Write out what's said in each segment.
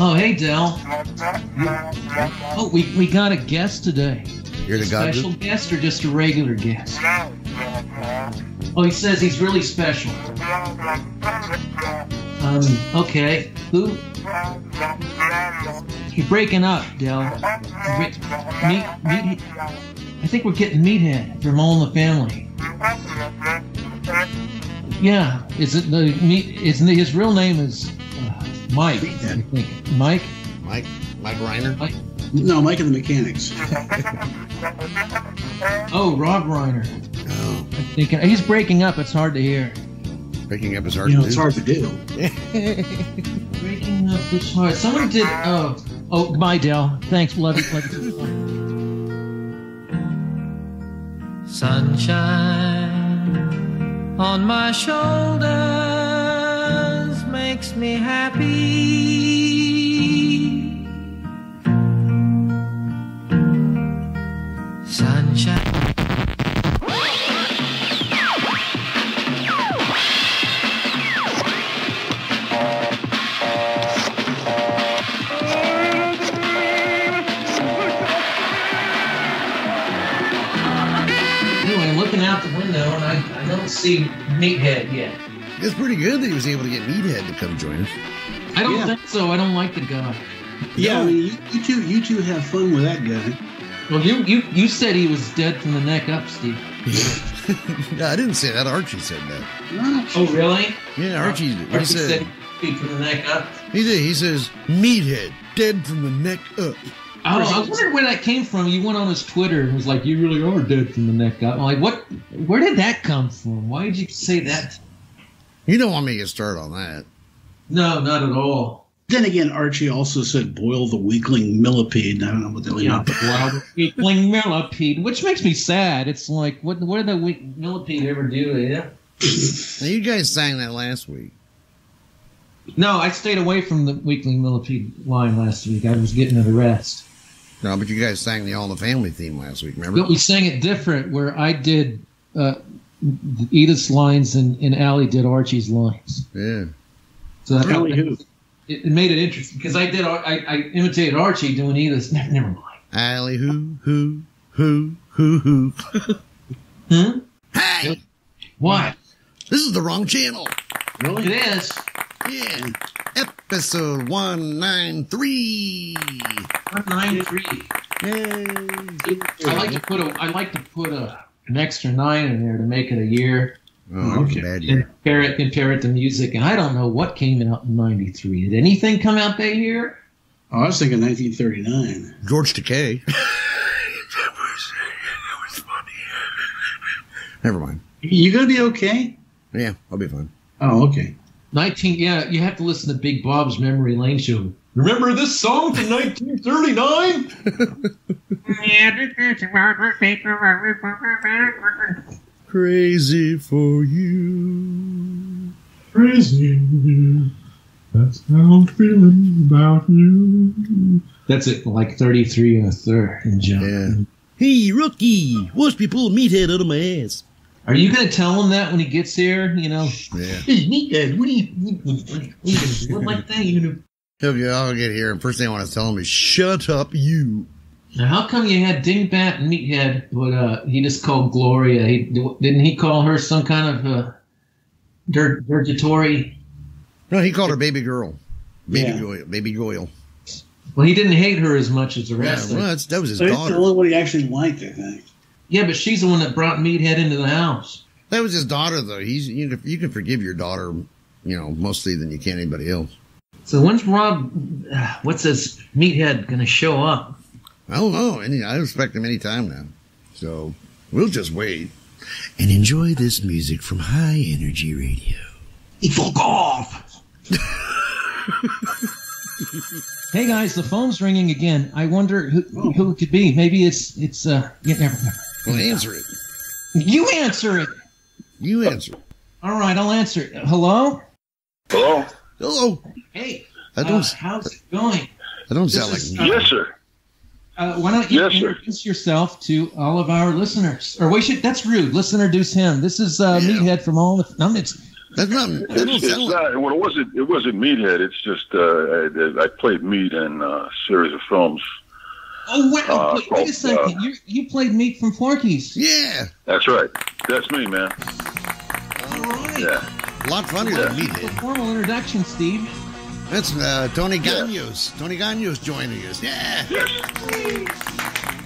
Oh, hey, Dell. Oh, we, we got a guest today. You're the guy. Special guest or just a regular guest? Oh, he says he's really special. Um, okay. Who? You're breaking up, Dell. Meat, meat, I think we're getting Meathead from All in the Family. Yeah, is it the meat? Isn't his real name is uh, Mike? I think Mike. Mike. Mike Reiner. Mike. No, Mike and the Mechanics. Oh, Rob Reiner. Oh, I think he's breaking up. It's hard to hear. Breaking up is hard. You know, to it's do. hard to do. Breaking up is hard. Someone did. Oh, oh, bye, Dell. Thanks, love you. Love you. Sunshine on my shoulders makes me happy. I, I don't see Meathead yet. It's pretty good that he was able to get Meathead to come join us. I don't Yeah. think so. I don't like the guy. Yeah, I mean, you, you two, you two have fun with that guy. Well, you you you said he was dead from the neck up, Steve. yeah, I didn't say that. Archie said that. Oh, really? Yeah, Archie. What he Archie said? said from the neck up. He did. He says Meathead dead from the neck up. Oh, I wondered where that came from. You went on his Twitter and was like, "You really are dead from the neck up." I'm like, "What? Where did that come from? Why did you say that?" You don't want me to get started on that. No, not at all. Then again, Archie also said, "Boil the weakling millipede." I don't know what the hell you Yeah, know. well, weakling millipede, which makes me sad. It's like, what? What did the weak millipede ever do? Yeah. Now, you guys sang that last week. No, I stayed away from the weakling millipede line last week. I was getting the rest. No, but you guys sang the All in the Family theme last week. Remember? But we sang it different, where I did uh, Edith's lines and, and Allie did Archie's lines. Yeah. So that, Allie who? It, it made it interesting because I did I, I imitated Archie doing Edith's. Never, never mind. Allie who who who who who. Hmm? Hey, What? this is the wrong channel. It is. Yeah. Episode one nine three. One nine three. Yay. I like to put a I like to put a an extra nine in there to make it a year. Oh, that was Okay. bad And year. compare it compare it to music, and I don't know what came out in '93. Did anything come out that year? Oh, I was thinking 1939. George Takei. Never mind. You gonna be okay? Yeah, I'll be fine. Oh, okay. 19. Yeah, you have to listen to Big Bob's Memory Lane show. Remember this song from 1939? Crazy for you. Crazy. That's how I'm feeling about you. That's it, like 33 and a third in jump. Yeah. Hey, rookie, watch me pull meathead out of my ass. Are you going to tell him that when he gets here? You know, Yeah. hey, Meathead, what are you, what, what, what are you going to do? like that? You gonna... If you all get here, and first thing I want to tell him is, shut up, you. Now, how come you had Dingbat and Meathead, but uh, he just called Gloria? He, didn't he call her some kind of uh, dir- dirgatory? No, he called her baby girl. Baby Yeah. Goyle. Baby Goyle. Well, he didn't hate her as much as the Yeah, rest. well, that's, that was his So he's the only one he actually liked, I think. Yeah, but she's the one that brought Meathead into the house. That was his daughter, though. He's you can, you can forgive your daughter, you know, mostly than you can anybody else. So when's Rob, uh, what's this Meathead going to show up? I don't know. Any, I expect him any time now. So we'll just wait and enjoy this music from High Energy Radio. Fuck off! hey guys, the phone's ringing again. I wonder who, who it could be. Maybe it's it's uh. Yeah, never, never. Well, answer it. You answer it. You answer. it. All right, I'll answer it. Hello. Hello? Hello. Hey. I Uh, don't. how's it going? I don't this sound like is- me. Yes, sir. Uh, why don't you Yes, sir. introduce yourself to all of our listeners? Or we should. That's rude. Let's introduce him. This is uh, Yeah. Meathead from all. The, no, it's That's not. That It's, it's not. Well, it wasn't. It wasn't Meathead. It's just uh, I, I played Meat in a series of films. Oh wow! Uh, wait, wait a second. uh, you you played Meat from Porky's. yeah, That's right. That's me, man. All right. Yeah. a lot funnier Well, than that's a formal introduction, Steve. That's uh, Tony Yeah. Tony Ganios joining us. Yeah. Yes.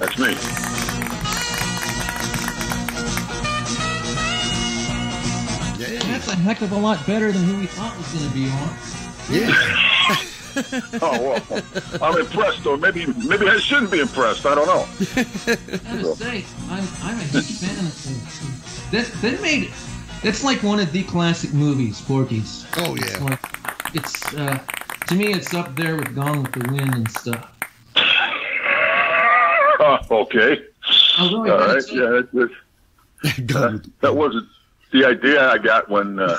That's me. Yeah. That's a heck of a lot better than who we thought was going to be on. Yeah. Oh well, I'm impressed, or maybe maybe I shouldn't be impressed. I don't know. I gotta say, I'm, I'm a huge fan of things. That that made that's like one of the classic movies, Porky's. Oh It's yeah. like it's uh, to me, it's up there with Gone with the Wind and stuff. Uh, okay. Although I All gotta right. say, Yeah. That, that, Go. that wasn't the idea I got when uh,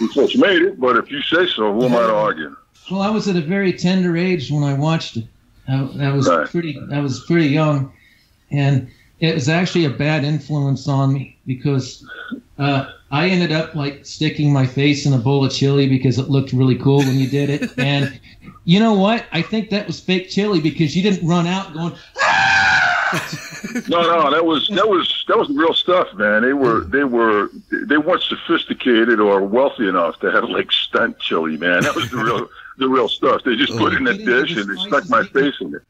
we first made it. But if you say so, who am I to argue? Well, I was at a very tender age when I watched it. I, I was Right. pretty. I was pretty young, and it was actually a bad influence on me because uh, I ended up like sticking my face in a bowl of chili because it looked really cool when you did it. And you know what? I think that was fake chili because you didn't run out going. No, no, that was that was that was real stuff, man. They were they were they weren't sophisticated or wealthy enough to have like stunt chili, man. That was the real the real stuff. They just put it in a dish and they stuck my face in it.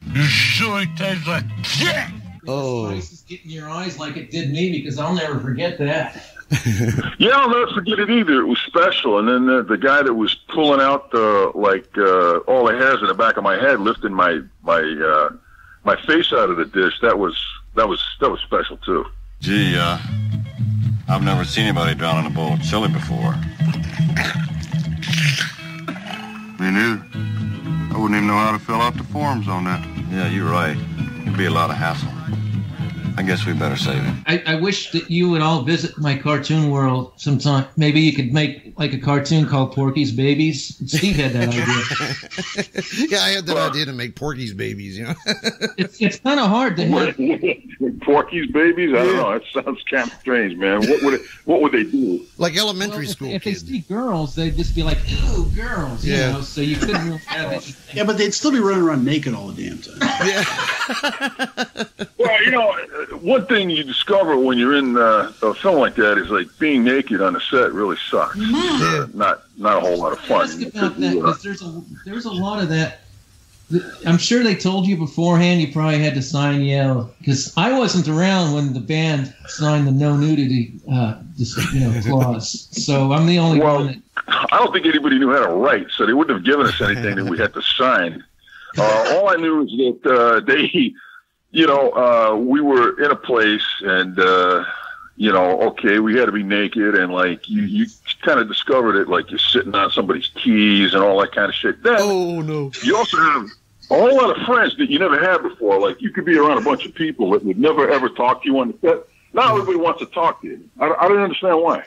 Oh. Spices get in your eyes like it did me because I'll never forget that. Yeah, I'll never forget it either. It was special. And then the, the guy that was pulling out the like uh, all the hairs in the back of my head, lifting my my uh, my face out of the dish. That was that was that was special too. Gee, uh, I've never seen anybody drown in a bowl of chili before. Me neither. I wouldn't even know how to fill out the forms on that. Yeah, you're right. It'd be a lot of hassle. I guess we better save him. I, I wish that you would all visit my cartoon world sometime. Maybe you could make like a cartoon called Porky's Babies. Steve had that idea. yeah, I had that idea to make Porky's babies. You know. It's it's kind of hard to have. Porky's babies? I don't know. That sounds kind of strange, man. What would it, what would they do? like elementary Well, if, school if they see girls, they'd just be like, "Ooh, girls!" You Yeah. know, so you couldn't really have anything. Yeah, but they'd still be running around naked all the damn time. Yeah. Well, you know, one thing you discover when you're in uh, a film like that is like being naked on a set really sucks. Uh, not not a whole lot of fun. Ask about that Uh, because there's a there's a lot of that. I'm sure they told you beforehand. You probably had to sign yeah, because I wasn't around when the band signed the no nudity, uh, you know, clause. So I'm the only Well, one that I don't think anybody knew how to write, so they wouldn't have given us anything that we had to sign. Uh, all I knew is that uh, they, you know, uh, we were in a place, and uh, you know, okay, we had to be naked, and like you, you kind of discovered it, like you're sitting on somebody's keys and all that kind of shit. Then Oh no. you also have a whole lot of friends that you never had before. Like you could be around a bunch of people that would never ever talk to you on the set. Now everybody wants to talk to you. I, I don't understand why.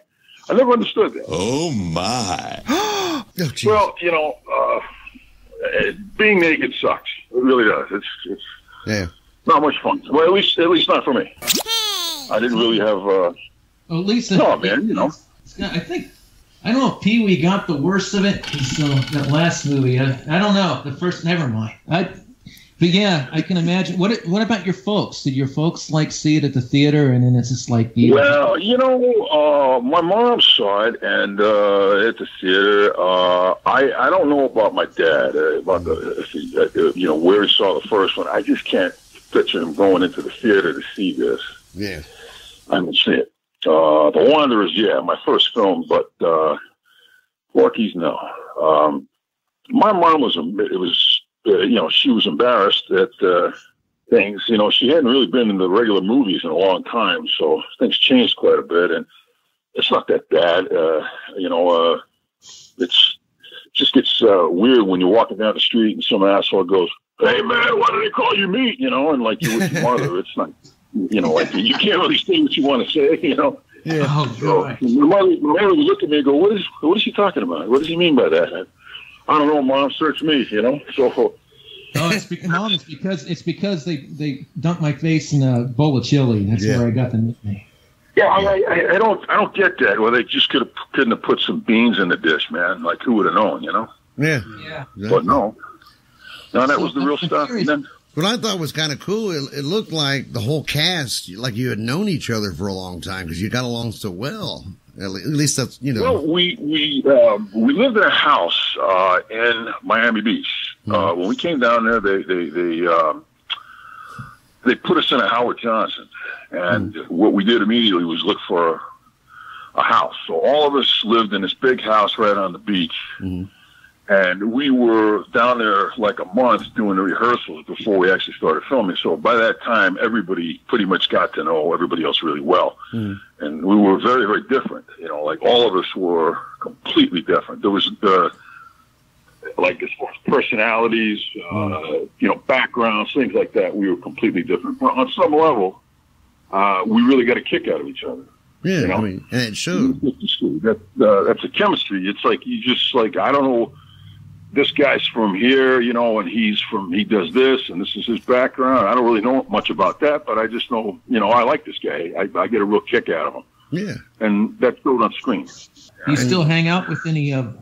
I never understood that. Oh, my. Oh. Well, you know, uh, uh, being naked sucks. It really does. It's it's yeah. Not much fun. Well, at least at least not for me. I didn't really have. Uh, Oh, at least No, man, you know. I think I don't know if Pee Wee got the worst of it. So that last movie, I, I don't know. The first, never mind. I, but yeah, I can imagine. What What about your folks? Did your folks like see it at the theater, and then it's just like you? well, you know, uh, my mom saw it and uh, at the theater. Uh, I I don't know about my dad uh, about the he, uh, you know where he saw the first one. I just can't picture him going into the theater to see this. Yeah. I haven't seen it. Uh, the Wanderers, yeah, my first film, but uh, Porky's, no. Um, my mom was, it was, uh, you know, she was embarrassed at uh, things. You know, she hadn't really been in the regular movies in a long time, so things changed quite a bit, and it's not that bad. Uh, you know, uh, it's it just gets uh, weird when you're walking down the street and some asshole goes, "Hey man, why do they call you meat?" You know, and like you're with your mother, it's not you know, like you can't really say what you want to say, you know. Yeah. Oh, So my mother, my mother would look at me and go, "What is what is he talking about? What does he mean by that?" I, I don't know, mom. Search me, you know. So Oh, it's be- mom. It's because it's because they they dumped my face in a bowl of chili. That's Yeah. where I got the nickname. Yeah, I, I, I don't, I don't get that. Well, they just could have couldn't have put some beans in the dish, man. Like who would have known, you know? Yeah. Yeah. But no, no, that So was the real I'm stuff. curious. And then, What I thought was kind of cool, it, it looked like the whole cast, like you had known each other for a long time because you got along so well. At le- at least that's, you know. well, we we um, we lived in a house uh, in Miami Beach. Uh, when we came down there, they they they um, they put us in a Howard Johnson, and what we did immediately was look for a house. So all of us lived in this big house right on the beach. Mhm. And we were down there like a month doing the rehearsals before we actually started filming. So by that time, everybody pretty much got to know everybody else really well. Mhm. And we were very, very different. You know, like all of us were completely different. There was, uh, like as far as personalities, uh, you know, backgrounds, things like that, we were completely different. But on some level, uh, we really got a kick out of each other. yeah, you know. I mean, and it showed. That uh, that's a chemistry. It's like you just like I don't know. This guy's from here, you know, and he's from he does this, and this is his background. I don't really know much about that, but I just know, you know, I like this guy. I, I get a real kick out of him, Yeah. and that's showed on screen. You still hang out with any of?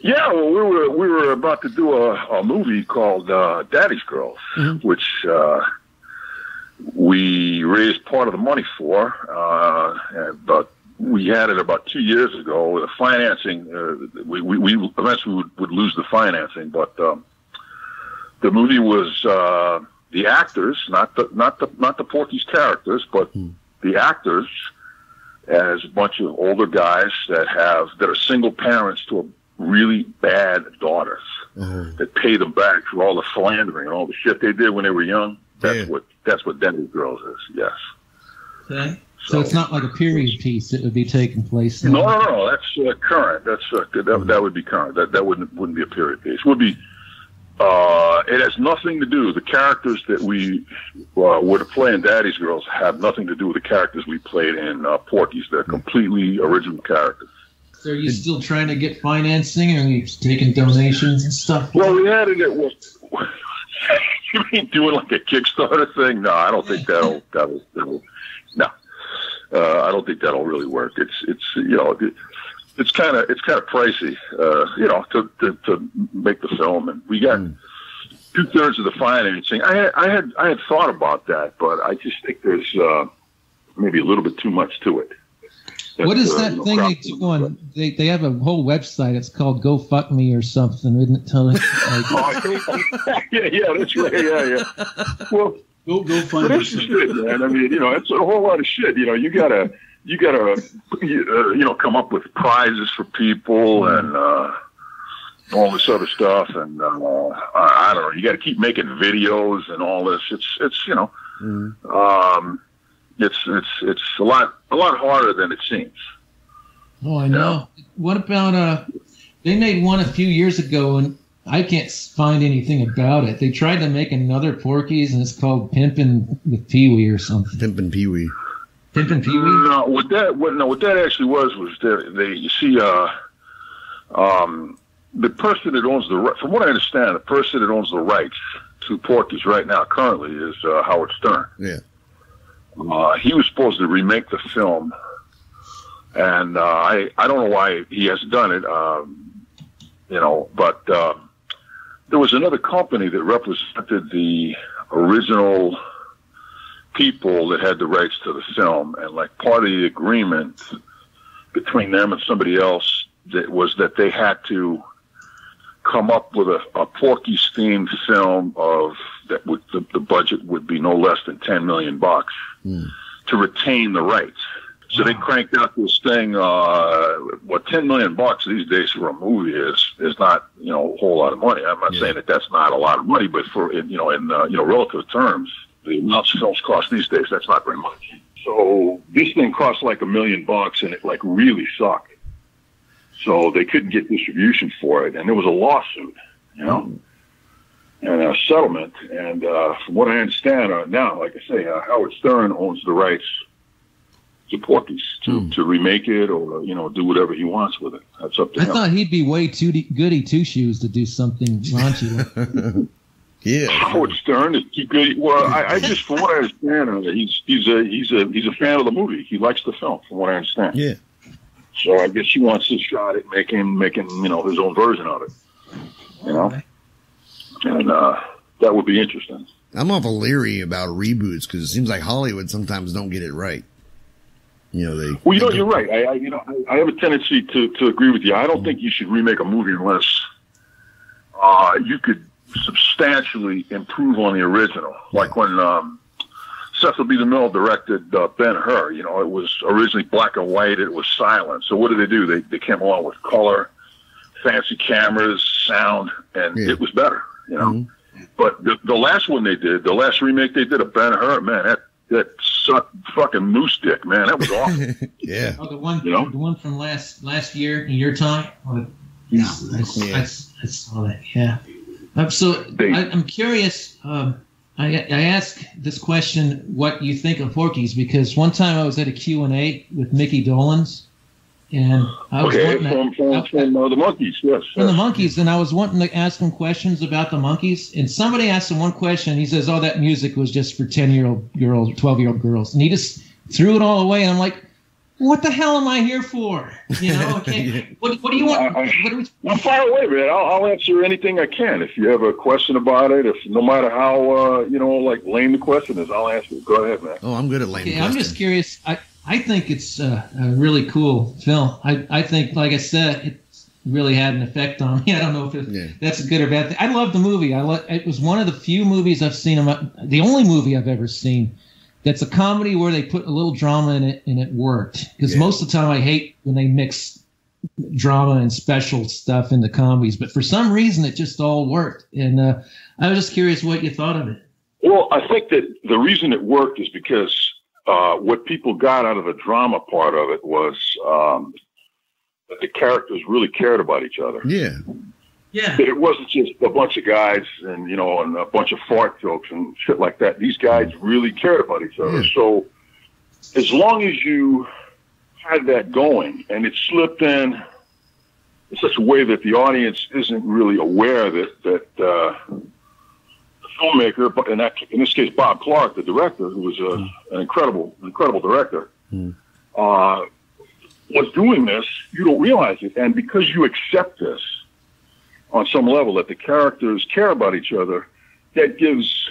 Yeah, well, we were we were about to do a, a movie called uh, Daddy's Girls, Mhm. which uh, we raised part of the money for, uh, but we had it about two years ago. The financing, uh, we, we, we eventually would, would lose the financing, but um, the movie was uh, the actors, not the not the not the Porky's characters, but Hmm. the actors as a bunch of older guys that have that are single parents to a really bad daughters Oh, that pay them back for all the philandering and all the shit they did when they were young. That's Yeah. what that's what Denny's Girls is. Yes. Okay. So it's not like a period piece that would be taking place. No, no, no. That's uh, current. That's uh, that, that would be current. That that wouldn't wouldn't be a period piece. Would be. Uh, it has nothing to do. The characters that we uh, were to play in Daddy's Girls have nothing to do with the characters we played in uh, Porky's. They're completely original characters. So are you still trying to get financing, or are you taking donations and stuff? Well, we had it at what? you mean doing like a Kickstarter thing? No, I don't think that'll that'll, that'll. Uh, I don't think that'll really work. It's it's you know it, it's kind of it's kind of pricey, uh, you know, to, to to make the film, and we got Mm. two thirds of the financing. I had, I had I had thought about that, but I just think there's uh, maybe a little bit too much to it. What is uh, that know, thing they do on? They they have a whole website. It's called Go Fuck Me or something, isn't it? Like, Oh, yeah, yeah, that's right. Yeah, yeah. Well, Go go find But it's yourself. shit, man. I mean, you know, it's a whole lot of shit. You know, you gotta, you gotta, you, uh, know, come up with prizes for people and uh, all this other stuff. And uh, I, I don't know. You got to keep making videos and all this. It's, it's, you know, mm. um, it's, it's, it's a lot, a lot harder than it seems. oh, I know. What about uh? They made one a few years ago, and I can't find anything about it. They tried to make another Porky's, and it's called Pimpin' with Pee Wee or something. Pimpin' Pee Wee. Pimpin' Pee Wee. No, what that what no what that actually was was that they you see uh um the person that owns the from what I understand the person that owns the rights to Porky's right now currently is uh, Howard Stern. Yeah. Uh, he was supposed to remake the film, and uh, I I don't know why he hasn't done it. Um, you know, but uh, there was another company that represented the original people that had the rights to the film, and like part of the agreement between them and somebody else that was that they had to come up with a, a Porky's themed film of that would the, the budget would be no less than ten million bucks Hmm. to retain the rights. So they cranked out this thing. Uh, what ten million bucks these days for a movie is is not you know a whole lot of money. I'm not Yeah. saying that that's not a lot of money, but for in, you know in uh, you know relative terms, the amounts films cost these days that's not very much. So this thing cost like a million bucks, and it like really sucked. So they couldn't get distribution for it, and there was a lawsuit, you know, and a settlement. And uh, from what I understand uh, now, like I say, uh, Howard Stern owns the rights to Porky's to, to remake it or you know do whatever he wants with it. That's up to I him. thought he'd be way too de- goody two shoes to do something raunchy. like Yeah. Howard Stern is he good? Well, I, I just, from what I understand, he's he's a he's a he's a fan of the movie. He likes the film, from what I understand. Yeah. So I guess he wants his shot at making making you know his own version of it. You know, and uh, that would be interesting. I'm awful leery about reboots because it seems like Hollywood sometimes don't get it right. You know, they. Well, you know, you're right. I, I you know I, I have a tendency to to agree with you. I don't think you should remake a movie unless uh, you could substantially improve on the original. Like when um, Cecil B. DeMille directed uh, Ben Hur. You know, it was originally black and white. It was silent. So what did they do? They they came along with color, fancy cameras, sound, and Yeah. it was better. You know. But the, the last one they did, the last remake they did of Ben Hur, man, that that sucked fucking moose dick, man. That was awful. Yeah. Oh, the one, You know? the one from last last year in your time. Oh, No, I, Yeah. I, I saw that. Yeah. Um, so They- I, I'm curious. Um, I, I asked this question, what you think of Porky's, because one time I was at a Q and A with Micky Dolenz, and I was okay, wanting to- from from, from uh, the Monkees, yes. from the Monkees, and I was wanting to ask him questions about the Monkees, and somebody asked him one question. He says, "Oh, that music was just for ten year old girls, twelve year old girls," and he just threw it all away. And I'm like, "What the hell am I here for? You know? Okay, what, what do you want? I, am What do we, Well, fire away, man. I'll, I'll answer anything I can. If you have a question about it, if no matter how uh, you know, like lame the question is, I'll answer it. Go ahead, man. Oh, I'm good at lame okay, I'm just curious. I I think it's uh, a really cool film. I I think, like I said, it really had an effect on me. I don't know if it, Yeah. that's a good or bad thing. I love the movie. I lo- it was one of the few movies I've seen. The only movie I've ever seen that's a comedy where they put a little drama in it and it worked. Because Yeah. most of the time I hate when they mix drama and special stuff in the comedies, but for some reason it just all worked. And uh, I was just curious what you thought of it. Well, I think that the reason it worked is because uh, what people got out of the drama part of it was um, that the characters really cared about each other. Yeah. Yeah. It wasn't just a bunch of guys and you know and a bunch of fart jokes and shit like that. These guys really cared about each other. Yeah. So as long as you had that going and it slipped in in such a way that the audience isn't really aware that that uh, the filmmaker, but in that in this case Bob Clark, the director, who was a, an incredible incredible director, hmm. uh, was doing this. You don't realize it, and because you accept this on some level that the characters care about each other, that gives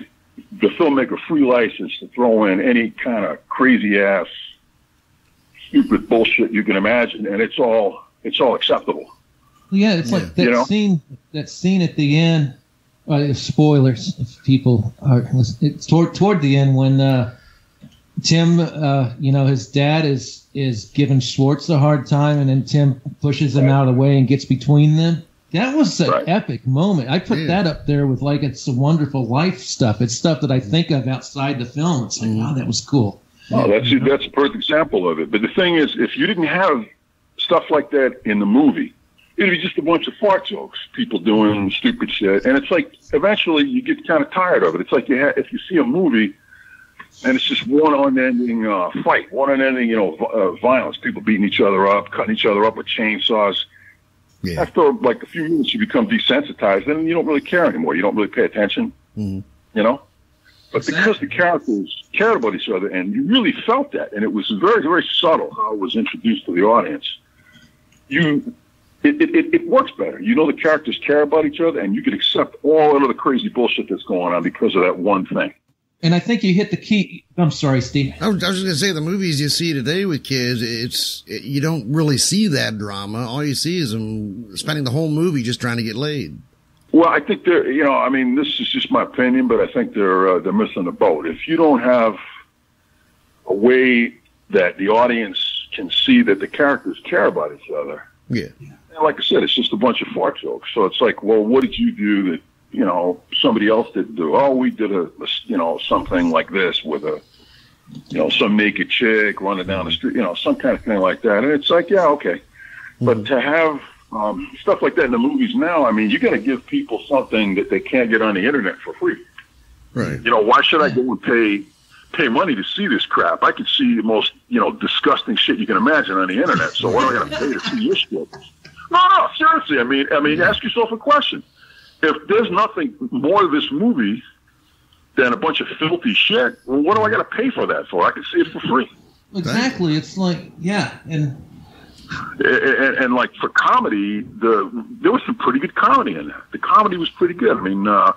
the filmmaker free license to throw in any kind of crazy ass, stupid bullshit you can imagine, and it's all it's all acceptable. Yeah, it's like that You know? scene. That scene at the end. Uh, spoilers if people are. It's toward toward the end when uh, Tim, uh, you know, his dad is is giving Schwartz a hard time, and then Tim pushes him out of the way and gets between them. That was an Right. epic moment. I put Yeah. that up there with like it's a wonderful life stuff. It's stuff that I think of outside the film. It's like, wow, that was cool. Oh, that's that's a perfect example of it. But the thing is, if you didn't have stuff like that in the movie, it'd be just a bunch of fart jokes, people doing stupid shit, and it's like eventually you get kind of tired of it. It's like you ha- if you see a movie and it's just one unending uh, fight, one unending you know v- uh, violence, people beating each other up, cutting each other up with chainsaws. Yeah. After like a few minutes, you become desensitized, and you don't really care anymore. You don't really pay attention, Mhm. you know. But because the characters cared about each other, and you really felt that, and it was very, very subtle how it was introduced to the audience. You, it, it, it, it works better. You know the characters care about each other, and you can accept all of the crazy bullshit that's going on because of that one thing. And I think you hit the key. I'm sorry, Steve. I was, I was just gonna say the movies you see today with kids, it's it, you don't really see that drama. All you see is them spending the whole movie just trying to get laid. Well, I think they're, you know, I mean, this is just my opinion, but I think they're uh, they're missing the boat. If you don't have a way that the audience can see that the characters care about each other, Yeah, and like I said, it's just a bunch of fart jokes. So it's like, well, what did you do that you know somebody else didn't do? Oh, we did a, a you know something like this with a you know some naked chick running down the street, you know, some kind of thing like that. And it's like, yeah, okay, but to have um, stuff like that in the movies now, I mean, you got to give people something that they can't get on the internet for free. right. You know, why should I go and pay pay money to see this crap? I could see the most you know disgusting shit you can imagine on the internet. So why do I got to pay to see your shit? No, no, seriously. I mean, I mean, ask yourself a question. if there's nothing more to this movie than a bunch of filthy shit, well, what do I got to pay for that for? I can see it for free. Exactly. It's like yeah, and And, and, and like for comedy, the there was some pretty good comedy in that. The comedy was pretty good. I mean, uh,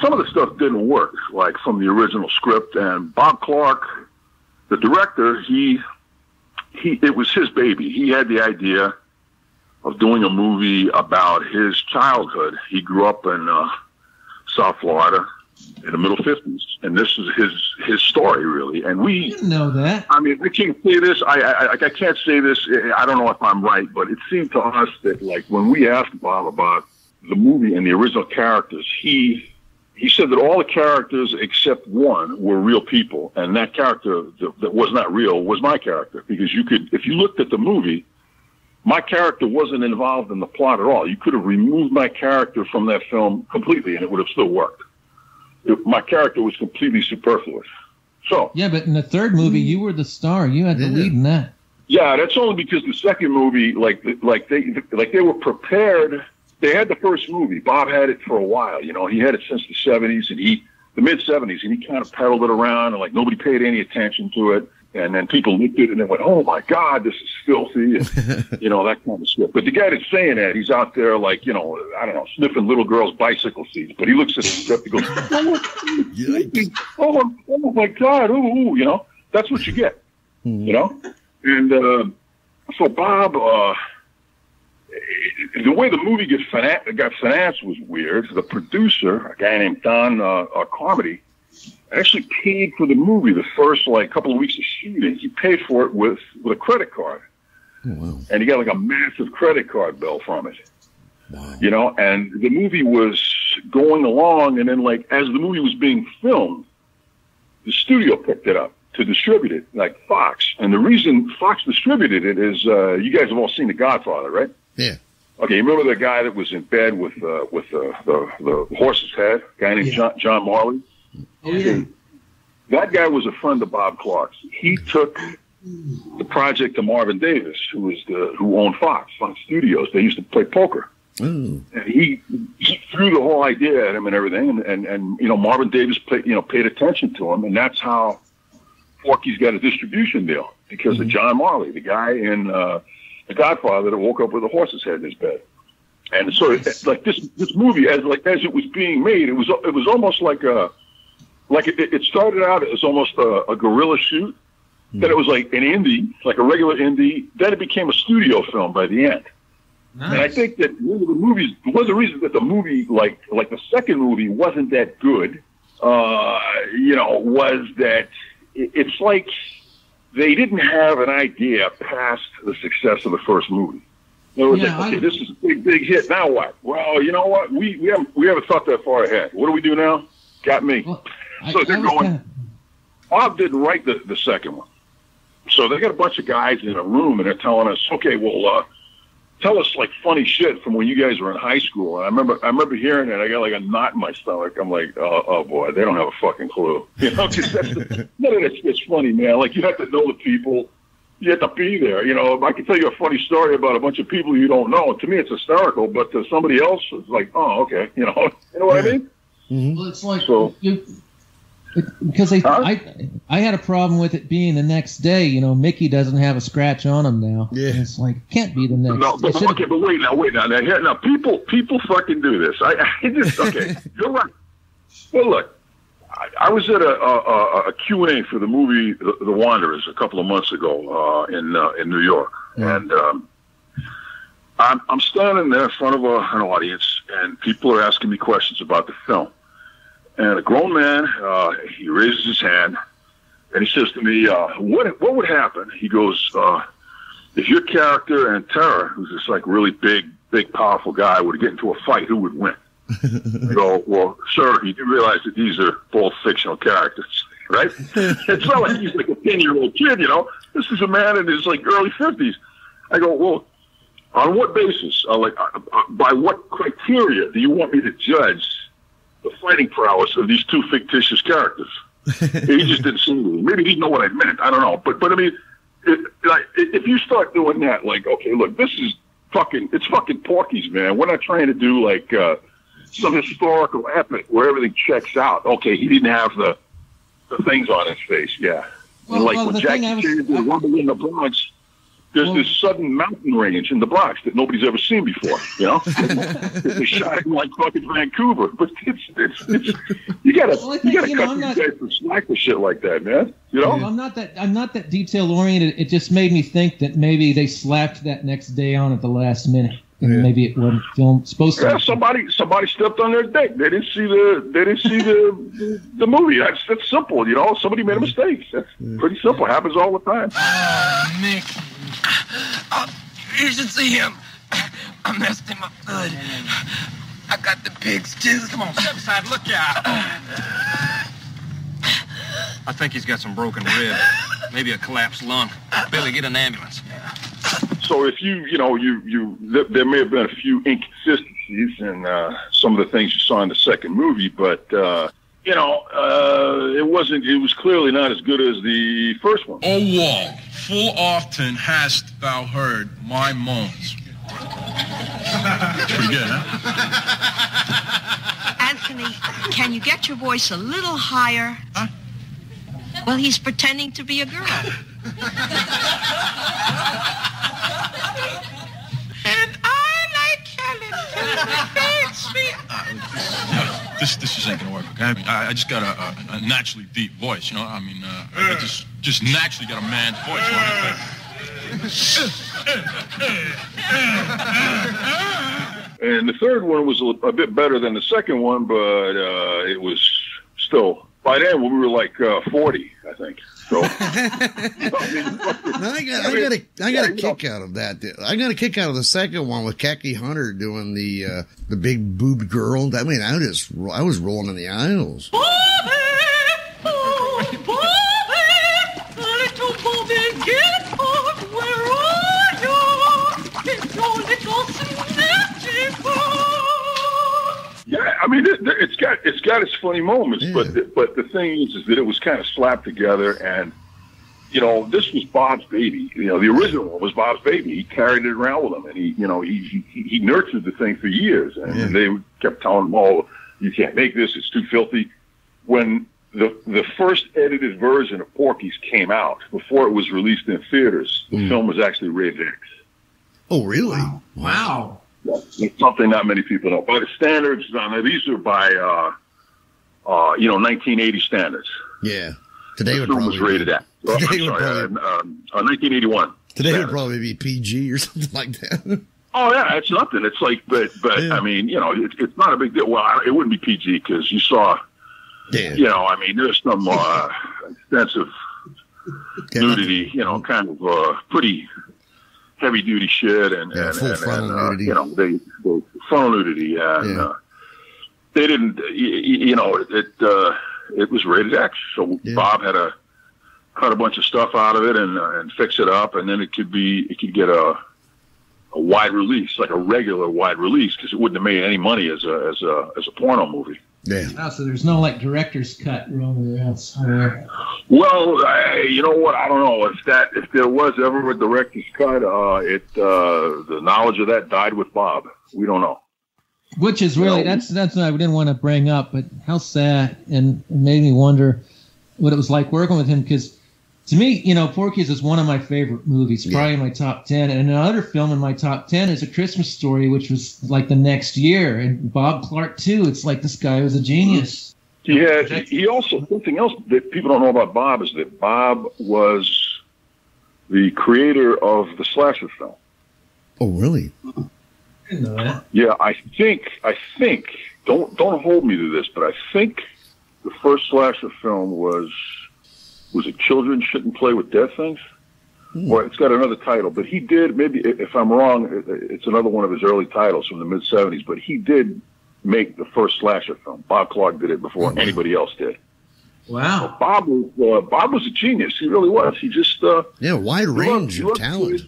some of the stuff didn't work, like from the original script. And Bob Clark, the director, he he it was his baby. He had the idea of doing a movie about his childhood. He grew up in uh, South Florida in the middle fifties, and this is his his story really. And we didn't know that. I mean, I can't say this. I, I I can't say this. I don't know if I'm right, but it seemed to us that like when we asked Bob about the movie and the original characters, he he said that all the characters except one were real people, and that character that, that was not real was my character because you could, if you looked at the movie, my character wasn't involved in the plot at all. You could have removed my character from that film completely, and it would have still worked. It, my character was completely superfluous. So Yeah, but in the third movie, you were the star. You had the Yeah. lead in that. Yeah, that's only because the second movie, like, like they, like they were prepared. They had the first movie. Bob had it for a while. You know, he had it since the '70s, and he, the mid '70s, and he kind of peddled it around, and like nobody paid any attention to it. And then people looked at it and they went, "Oh my God, this is filthy," and you know that kind of stuff. But the guy that's saying that, he's out there like, you know, I don't know, sniffing little girls' bicycle seats. But he looks at the script, he goes, "Oh, oh, oh my God, ooh, ooh," you know, that's what you get you know. And uh, so Bob, uh, the way the movie gets finan- got financed was weird. The producer, a guy named Don uh, uh, Carmody, actually paid for the movie the first like couple of weeks of shooting. He paid for it with with a credit card, wow. and he got like a massive credit card bill from it. Wow. You know, and the movie was going along, and then like as the movie was being filmed, the studio picked it up to distribute it, like Fox. And the reason Fox distributed it is, uh, you guys have all seen The Godfather, right? Yeah. Okay, you remember the guy that was in bed with uh, with uh, the the horse's head, a guy named Yeah. John, John Marley. Oh yeah. That guy was a friend of Bob Clark's. He took the project to Marvin Davis, who was the who owned Fox, Fox Studios. They used to play poker. Ooh. and he he threw the whole idea at him and everything, and and, and you know Marvin Davis pay, you know paid attention to him, and that's how Porky's got a distribution deal because of John Marley, the guy in uh, The Godfather that woke up with a horse's head in his bed. And so, like this this movie, as like as it was being made, it was it was almost like a like it, it started out as almost a, a guerrilla shoot. Then it was like an indie, like a regular indie. Then it became a studio film by the end. Nice. And I think that one of the movies, one of the reasons that the movie, like like the second movie, wasn't that good, uh, you know, was that it- it's like they didn't have an idea past the success of the first movie. In other words, Yeah, like, okay, I- this is a big, big hit. Now what? Well, you know what? We we haven't we haven't thought that far ahead. What do we do now? Got me. Well, So I they're was going- kinda- Bob didn't write the, the second one. So they got a bunch of guys in a room and they're telling us, okay, well, uh, tell us like funny shit from when you guys were in high school. And I remember, I remember hearing it. I got like a knot in my stomach. I'm like, oh, oh boy, they don't have a fucking clue. You know, 'cause that's the, none of that shit's funny, man. Like you have to know the people. You have to be there. You know, I can tell you a funny story about a bunch of people you don't know. To me, it's hysterical, but to somebody else, it's like, oh, okay. You know, you know what I mean? Well, it's like So- you, it, because they, Huh? I, I had a problem with it being the next day. You know, Mickey doesn't have a scratch on him now. Yeah. And it's like can't be the next. No, it but, okay, but wait now, wait now. Now, here, now people, people fucking do this. I, I just okay. You're right. Well, look, I, I was at a, a, a, a Q and A for the movie The, the Wanderers a couple of months ago uh, in uh, in New York, and um, I'm I'm standing there in front of a, an audience, and people are asking me questions about the film. And a grown man, uh, he raises his hand, and he says to me, uh, "What what would happen?" He goes. Uh, if your character and Terror, who's this like really big, big, powerful guy, to get into a fight, who would win? I go, well, sir, you do realize that these are both fictional characters, right? it's not like he's like a ten-year-old kid, you know. This is a man in his like early fifties. I go, well, on what basis? Uh, like, uh, uh, by what criteria do you want me to judge the fighting prowess of these two fictitious characters? he just didn't see me. Maybe he didn't know what I meant. I don't know. But but I mean, it, like if you start doing that, like okay, look, this is fucking it's fucking Porky's, man. We're not trying to do like uh, some historical epic where everything checks out. Okay, he didn't have the the things on his face. Yeah, Well, and like well, when Jackie thing was- Chan did Rumble in the Bronx. There's Well- this sudden mountain range in the Bronx that nobody's ever seen before. You know, they shot it like fucking Vancouver, but it's it's, it's you gotta Well, I you think, gotta you know, cut I'm these not- guys some slack for shit like that, man. You know, I'm not that I'm not that detail oriented. It just made me think that maybe they slapped that next day on at the last minute, and Yeah. maybe it wasn't filmed supposed to. Yeah, somebody somebody stepped on their dick. They didn't see the they didn't see the the, the movie. That's that's simple, you know. Somebody made a mistake. That's pretty simple. Happens all the time. Ah, Nick. Oh, you should see him. I messed him up good. I got the pigs too. Come on, step aside. Look out. I think he's got some broken rib, maybe a collapsed lung. Billy, get an ambulance. So if you you know you you there, there may have been a few inconsistencies in uh, some of the things you saw in the second movie, but uh, you know uh, it wasn't. It was clearly not as good as the first one. O wall, full often hast thou heard my moans. Pretty good, huh? Anthony, can you get your voice a little higher? Huh? Well, he's pretending to be a girl. And I like Helen. Helen makes me. Yeah, this this just ain't gonna work. Okay, I, mean, I, I just got a, a, a naturally deep voice. You know, I mean, uh, I just just naturally got a man's voice. You know? And the third one was a, a bit better than the second one, but uh, it was still by then we were like uh, forty, I think. So I got, I got a, I got a kick out of that. I got a kick out of the second one with Kaki Hunter doing the, uh, the big boobed girl. I mean, I just, I was rolling in the aisles. Yeah, I mean, it, it's got it's got its funny moments, Yeah. but the, but the thing is, is that it was kind of slapped together, and you know, this was Bob's baby. You know, the original one was Bob's baby. He carried it around with him, and he, you know, he he, he nurtured the thing for years, and Yeah. they kept telling him, "Oh, you can't make this; it's too filthy." When the the first edited version of Porky's came out before it was released in theaters, the Mm. film was actually rated X. Oh, really? Wow. It's something not many people know. By the standards, uh, now these are by, uh, uh, you know, 1980 standards. Yeah. Today would probably was rated be, at. I'm Today would sorry, probably- uh, um, uh, 1981. today would probably be PG or something like that. Oh yeah, it's nothing. It's like, but but Yeah. I mean, you know, it, it's not a big deal. Well, it wouldn't be PG because you saw, yeah. you know, I mean, there's some uh, extensive nudity, you know, kind of uh, pretty heavy duty shit, and Yeah, and, full and, frontal and, uh, nudity. you know, they, they frontal nudity, and Yeah. uh, they didn't, you, you know, it uh, it was rated X, so Yeah. Bob had to cut a bunch of stuff out of it and uh, and fix it up, and then it could be it could get a a wide release, like a regular wide release, because it wouldn't have made any money as a as a as a porno movie. Yeah. Oh, so there's no like director's cut rolling around somewhere. Well, I, you know what? I don't know if that if there was ever a director's cut. Uh, it uh, the knowledge of that died with Bob. We don't know. Which is really No. that's that's what I didn't want to bring up, but how sad and it made me wonder what it was like working with him because to me, you know, Porky's is one of my favorite movies, Yeah. probably my top ten. And another film in my top ten is A Christmas Story, which was like the next year, and Bob Clark too. It's like this guy was a genius. Yeah. He also something else that people don't know about Bob is that Bob was the creator of the slasher film. Oh, really? I didn't know that. Yeah, I think. I think. Don't don't hold me to this, but I think the first slasher film was was it Children Shouldn't Play with Dead Things? Or it's got another title, but he did. Maybe if I'm wrong, it's another one of his early titles from the mid '70s. But he did make the first slasher film. Bob Clark did it before anybody else did. Wow. Bob was uh, Bob was a genius. He really was. He just uh, Yeah, wide range he of loved- talent.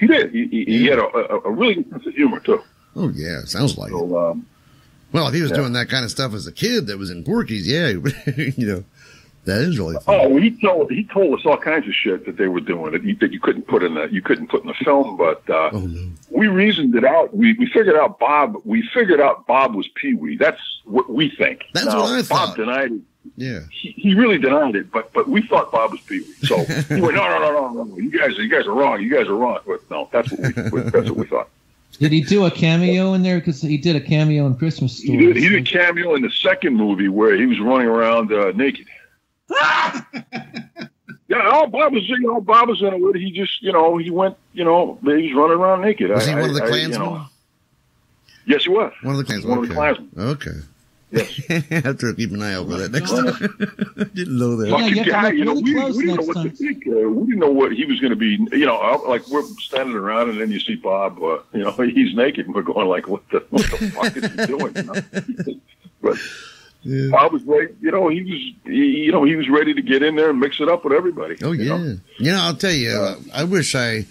he did. He, he, he had a, a, a really good sense of humor too. Oh, yeah. Sounds like it. So um, Well, if he was Yeah. doing that kind of stuff as a kid that was in Porky's, yeah, you know. That is really funny. Oh, he told he told us all kinds of shit that they were doing that you, that you couldn't put in the you couldn't put in the film. But uh, Oh, no. we reasoned it out. We we figured out Bob. We figured out Bob was Pee Wee. That's what we think. That's Now, what I thought. Bob denied it. Yeah. He, he really denied it, but but we thought Bob was Pee Wee. So he went, no, no, no, no, no. You guys, you guys are wrong. You guys are wrong. But no, that's what we that's what we thought. Did he do a cameo in there? Because he did a cameo in Christmas He did, he did a cameo in the second movie where he was running around uh, naked. yeah, all Bob was, you know, Bob was in it. He just, you know, he went, you know, he was running around naked. Was I- he one of the I- I- you know. Yes, he was. One of the Klansmen. One of the okay. Klansmen. Okay. Yes. I have to keep an eye out for that next time. I didn't know that. Fucking you guy, look you know, really we, we didn't know next what to think. Uh, we didn't know what he was going to be. You know, uh, like we're standing around and then you see Bob. Uh, you know, he's naked and we're going like, what the what the fuck is he doing? You know? but Yeah. Bob was ready. You know, he was. He, you know, he was ready to get in there and mix it up with everybody. Oh you yeah. know? You know, I'll tell you, uh, I wish I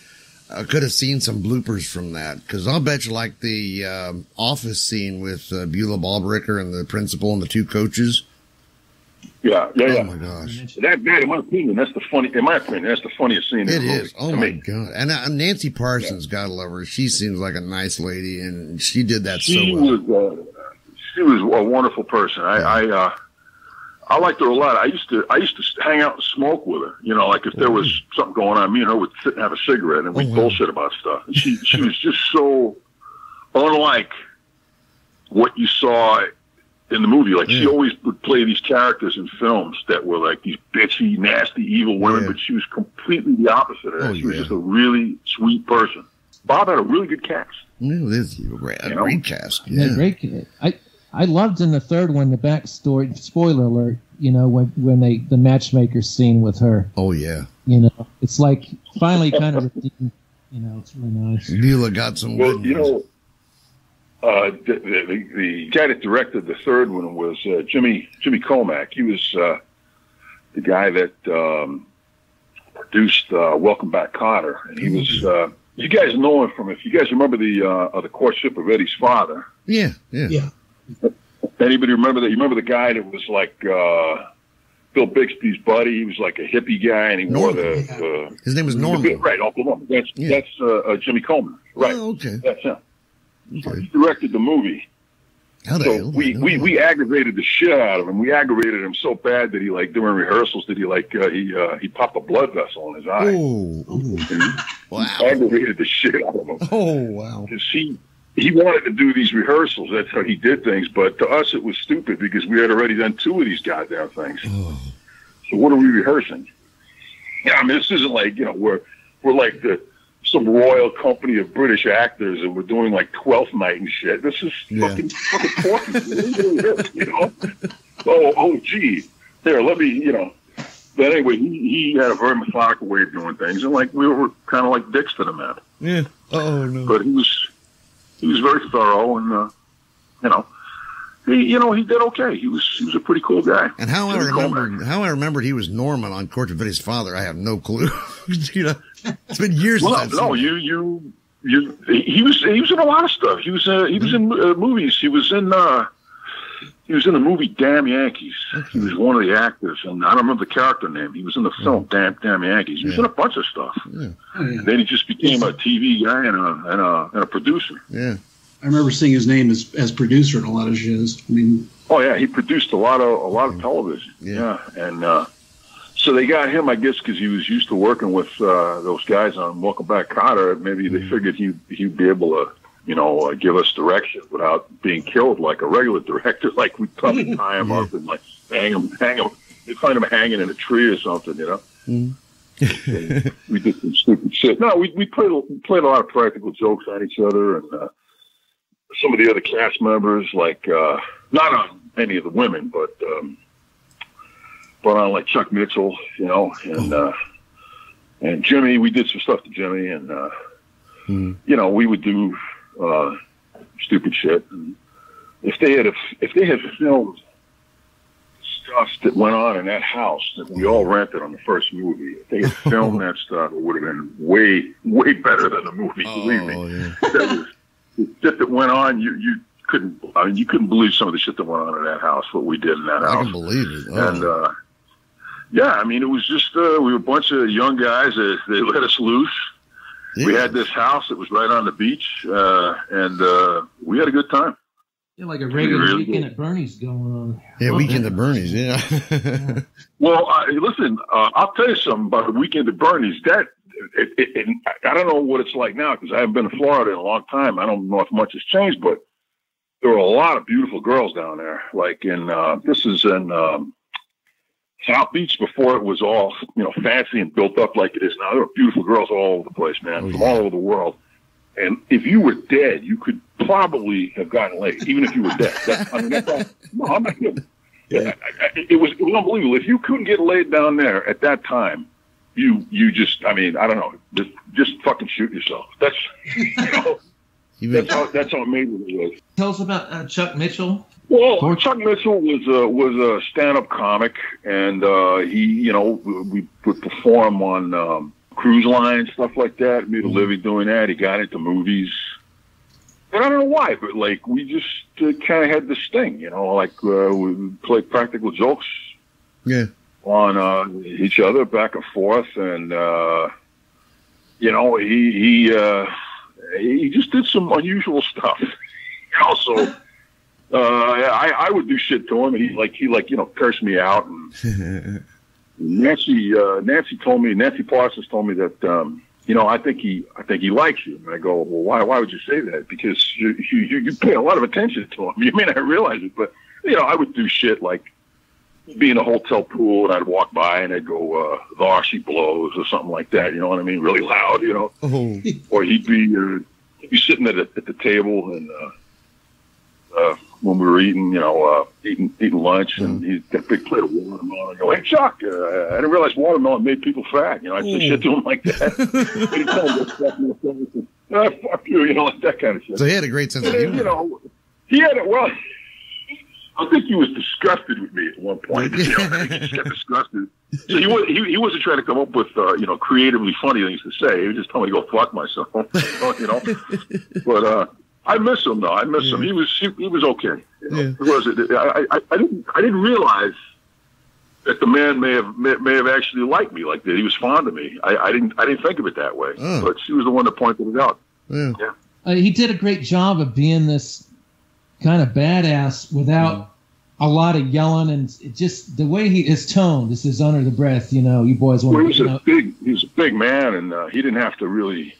uh, could have seen some bloopers from that because I'll bet you like the um, office scene with uh, Beulah Balbricker and the principal and the two coaches. Yeah, yeah, Oh yeah. my gosh, That, that, in my opinion, that's the funny. In my opinion, that's the funniest scene. in it movie. Oh my me. god! And uh, Nancy Parsons, God love her, she seems like a nice lady, and she did that so well. was. Uh, she was a wonderful person. I, I, uh, I liked her a lot. I used to, I used to hang out and smoke with her. You know, like if there was something going on, me and her would sit and have a cigarette and we'd Oh, wow. bullshit about stuff. And she, she was just so unlike what you saw in the movie. Like she always would play these characters in films that were like these bitchy, nasty, evil women, Yeah. but she was completely the opposite of that. Oh, she was yeah. just a really sweet person. Bob had a really good cast. Yeah, this is a great, You know? great cast. Yeah, Yeah. great. kid. I I loved in the third one the backstory. Spoiler alert. You know when when they the matchmaker scene with her. Oh yeah, You know it's like finally kind of redeemed. You know it's really nice. Beulah got some Well, good you know, uh, the, the, the guy that directed the third one was uh, Jimmy Jimmy Komack. He was uh, the guy that um, produced uh, Welcome Back, Kotter, and he was. Uh, you guys know him from if you guys remember the uh, uh, the courtship of Eddie's father. Yeah, yeah. Yeah. Anybody remember that? You remember the guy that was like uh, Bill Bixby's buddy? He was like a hippie guy, and he wore the, the His name was Norman. right. Oklahoma. That's Yeah. that's uh, uh, Jimmy Coleman. Right. Oh, okay. That's him. Okay. He directed the movie. How the So hell? we, we, that? we aggravated the shit out of him. We aggravated him so bad that he like during rehearsals that he like uh, he uh, he popped a blood vessel in his eye. Oh, oh, wow. Aggravated the shit out of him Oh, wow. because he he wanted to do these rehearsals. That's how he did things. But to us, it was stupid because we had already done two of these goddamn things. Oh, So what are we rehearsing? Yeah, I mean this isn't like you know we're we're like the some royal company of British actors and we're doing like Twelfth Night and shit. This is Yeah. fucking fucking talking, you know. Oh, oh, gee, there. let me, you know. But anyway, he, he had a very methodical way of doing things, and like we were kind of like dicks to the man. yeah. Oh, no. But he was he was very thorough, and uh, you know, he you know he did okay. He was he was a pretty cool guy. And how I remember how I remembered he was Norman on Court of Eddie's father, I have no clue. you know, it's been years Well, no, you you you. He was he was in a lot of stuff. He was uh, he was in uh, movies. He was in uh, he was in the movie Damn Yankees. He was one of the actors, and I don't remember the character name. He was in the film Damn Damn Yankees. He was Yeah. in a bunch of stuff. Yeah. Oh, yeah. And then he just became a TV guy and a and a, and a producer. Yeah. I remember seeing his name as as producer in a lot of shows. I mean, Oh yeah, he produced a lot of a lot of television. Yeah. Yeah, and uh, so they got him, I guess, because he was used to working with uh, those guys on Welcome Back, Kotter. Maybe they figured he he'd be able to, you know, uh, give us direction without being killed like a regular director. Like we'd probably tie him up and like hang him, hang him. They'd find him hanging in a tree or something, you know. Mm. We did some stupid shit. No, we we played played a lot of practical jokes on each other and. Uh, some of the other cast members, like uh, not on any of the women, but um, but on like Chuck Mitchell, you know, and uh, and Jimmy. We did some stuff to Jimmy, and uh, Hmm. you know, we would do uh, stupid shit. And if they had if they had filmed stuff that went on in that house that we all rented on the first movie, if they had filmed that stuff, it would have been way way better than the movie. Believe me Oh, yeah. that was the shit that went on. You you couldn't I mean, you couldn't believe some of the shit that went on in that house. What we did in that house. I house, can believe it. Oh, and uh, yeah, I mean, it was just uh, we were a bunch of young guys. that they let us loose. We had this house that was right on the beach, uh, and uh, we had a good time. Yeah, like a regular really weekend good. at Bernie's going on. Yeah, weekend that. at Bernie's. Yeah. Well, uh, listen, uh, I'll tell you something about the weekend at Bernie's. That it, it, it, I don't know what it's like now because I haven't been to Florida in a long time. I don't know if much has changed, but there were a lot of beautiful girls down there. Like in uh, this is in um, South Beach before it was all you know fancy and built up like it is now. There were beautiful girls all over the place, man, from all over the world. And if you were dead, you could probably have gotten laid, even if you were dead. That, I mean, that's all, no, I'm not kidding. Yeah, I, I, it was it was unbelievable. If you couldn't get laid down there at that time, you you just I mean I don't know just just fucking shoot yourself. That's you know that's how that's how amazing it was. Tell us about uh, Chuck Mitchell. Well, Chuck Mitchell was a was a stand up comic, and uh, he you know we would perform on um, cruise lines stuff like that. Made a living doing that. He got into movies. And I don't know why, but like we just uh, kind of had this thing, you know, like uh, we played practical jokes Yeah. on uh, each other back and forth, and uh, you know he he uh, he just did some unusual stuff. also, uh, I I would do shit to him, and he like he like you know cursed me out. And Nancy uh, Nancy told me Nancy Parsons told me that um, you know I think he I think he likes you. And I go, well, why why would you say that? Because you you you pay a lot of attention to him. You may not realize it, but you know I would do shit like be in a hotel pool and I'd walk by and I'd go, uh, there she blows or something like that. You know what I mean? Really loud, you know? Oh. Or he'd be, uh, he'd be sitting at, the at the table and, uh, uh, when we were eating, you know, uh, eating, eating lunch and he's got a big plate of watermelon. I go, hey, Chuck, uh, I didn't realize watermelon made people fat. You know, I'd say shit to him like that. He'd tell me, "What's that?" And I'd say, ah, fuck you, you know, like that kind of shit. So he had a great sense of And then, humor. you know, he had it. Well, I think he was disgusted with me at one point. You know, I think he just got disgusted. So he was he, he wasn't trying to come up with uh, you know creatively funny things to say. He was just telling me to go fuck myself. you know, but uh, I miss him though. I miss him. He was he, he was okay. You know? It was I, I I didn't I didn't realize that the man may have may, may have actually liked me like that. He was fond of me. I, I didn't I didn't think of it that way. Oh. But she was the one that pointed it out. Yeah. Yeah. Uh, he did a great job of being this kind of badass without a lot of yelling and just the way he is toned. This is under the breath. You know, you boys Well, he want was to. You a know, big he was a big man, and uh, he didn't have to really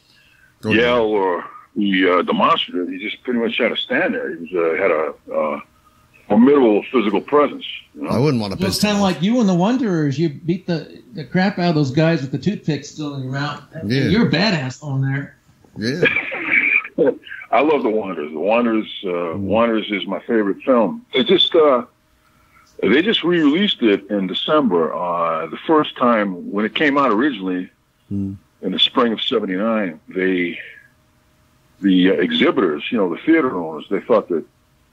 yell or be uh, demonstrative. He just pretty much had to stand there. He was uh, had a uh, formidable physical presence. You know? I wouldn't want to Well, it's piss kind of like you and the Wanderers. You beat the, the crap out of those guys with the toothpicks still in your mouth. Yeah. You're a badass on there. Yeah. I love the Wanderers. The Wanderers, uh, Wanderers is my favorite film. It just, uh, they just re-released it in December. Uh, the first time when it came out originally in the spring of '79, they, the uh, exhibitors, you know, the theater owners, they thought that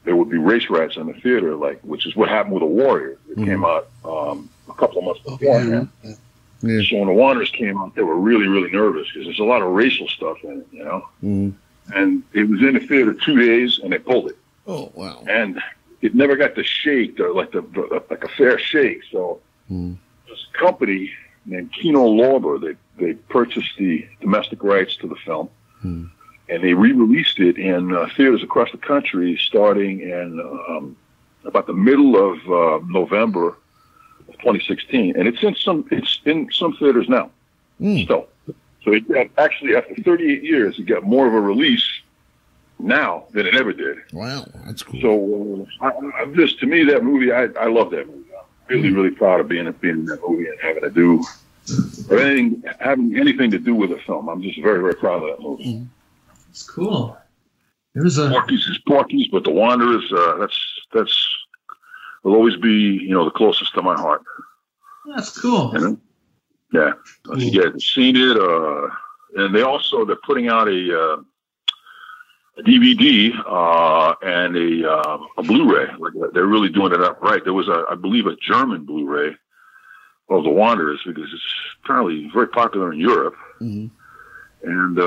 there would be race riots in the theater, like which is what happened with the Warriors. It came out um, a couple of months before. Yeah. So when the Wanderers came out, they were really, really nervous because there's a lot of racial stuff in it, you know. Mhm. And it was in the theater two days, and they pulled it, Oh wow. and it never got the shake, or like the, the like a fair shake. So Mm. this company named Kino Lorber, they they purchased the domestic rights to the film, Hmm. And they re-released it in uh, theaters across the country, starting in um, about the middle of uh, November of 2016, and it's in some it's in some theaters now Mm. still. So it got, actually, after 38 years, it got more of a release now than it ever did. Wow, that's cool. So uh, I, I, just to me, that movie, I, I love that movie. I'm really, really proud of being being in that movie and having to do or anything having anything to do with the film. I'm just very, very proud of that movie. It's cool. There was a Porky's is Porky's, but the Wanderers, uh, that's that's will always be you know the closest to my heart. that's cool. You know? Yeah. If you get seen it, uh, and they also they're putting out a, uh, a DVD uh, and a uh, a Blu-ray. Like they're really doing it up right. There was a, I believe, a German Blu-ray of The Wanderers because it's apparently very popular in Europe. Mhm. And uh,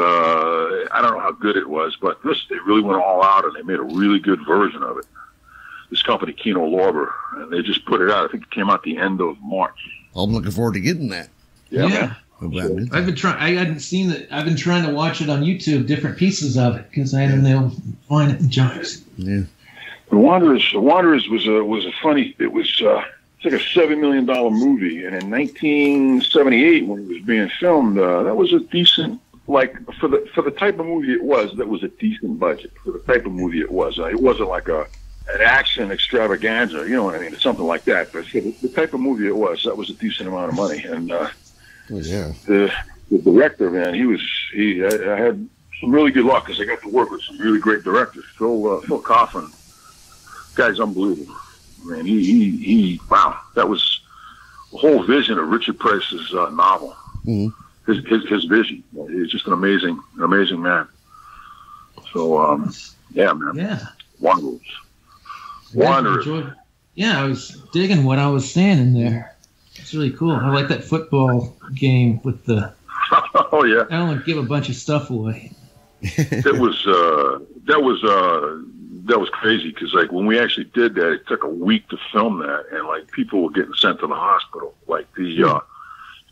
I don't know how good it was, but this they really went all out and they made a really good version of it. this company Kino Lorber, and they just put it out. I think it came out the end of March. I'm looking forward to getting that. Yeah, Yeah. man. I'm glad to- I've been trying. I hadn't seen it. I've been trying to watch it on YouTube, different pieces of it, because I hadn't know able to find it in chunks. Yeah. The Wanderers, The Wanderers was a was a funny. It was uh, it's like a seven million dollar movie, and in 1978, when it was being filmed, uh, that was a decent. Like for the for the type of movie it was, that was a decent budget for the type of movie it was. Uh, it wasn't like a an action extravaganza, you know what I mean? It's something like that. But the, the type of movie it was, that was a decent amount of money. And uh, Oh, yeah. the the director, man, he was he. I, I had some really good luck because I got to work with some really great directors. Phil uh, Phil Kaufman, guy's unbelievable. Man, he he he. Wow, that was the whole vision of Richard Price's uh, novel. Mhm. His, his his vision. He's just an amazing an amazing man. So um, yeah, man, Yeah. Wanderers. Wanderers. Yeah, I was digging what I was standing there. It's really cool. I like that football game with the. oh yeah. I don't want to give a bunch of stuff away. that was uh, that was uh, that was crazy because like when we actually did that, it took a week to film that, and like people were getting sent to the hospital. Like the uh,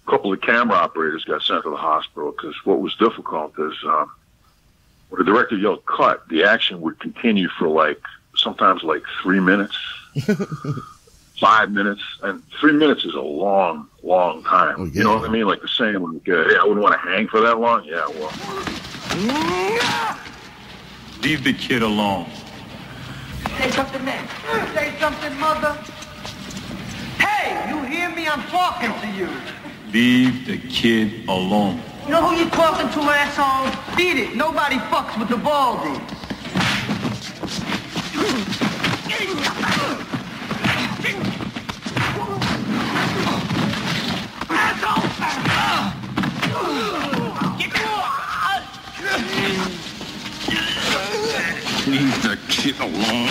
couple of camera operators got sent to the hospital because what was difficult is um, when the director yelled "cut," the action would continue for like sometimes like three minutes, five minutes, and three minutes is a long, long time. Oh, You know what I mean? Like the saying, when, uh, "Yeah, I wouldn't want to hang for that long." Yeah, well. Leave the kid alone. Say something, man. Say something, mother. Hey, you hear me? I'm talking to you. Leave the kid alone. You know who you're talking to, asshole? Beat it. Nobody fucks with the baldies. Leave the kid alone.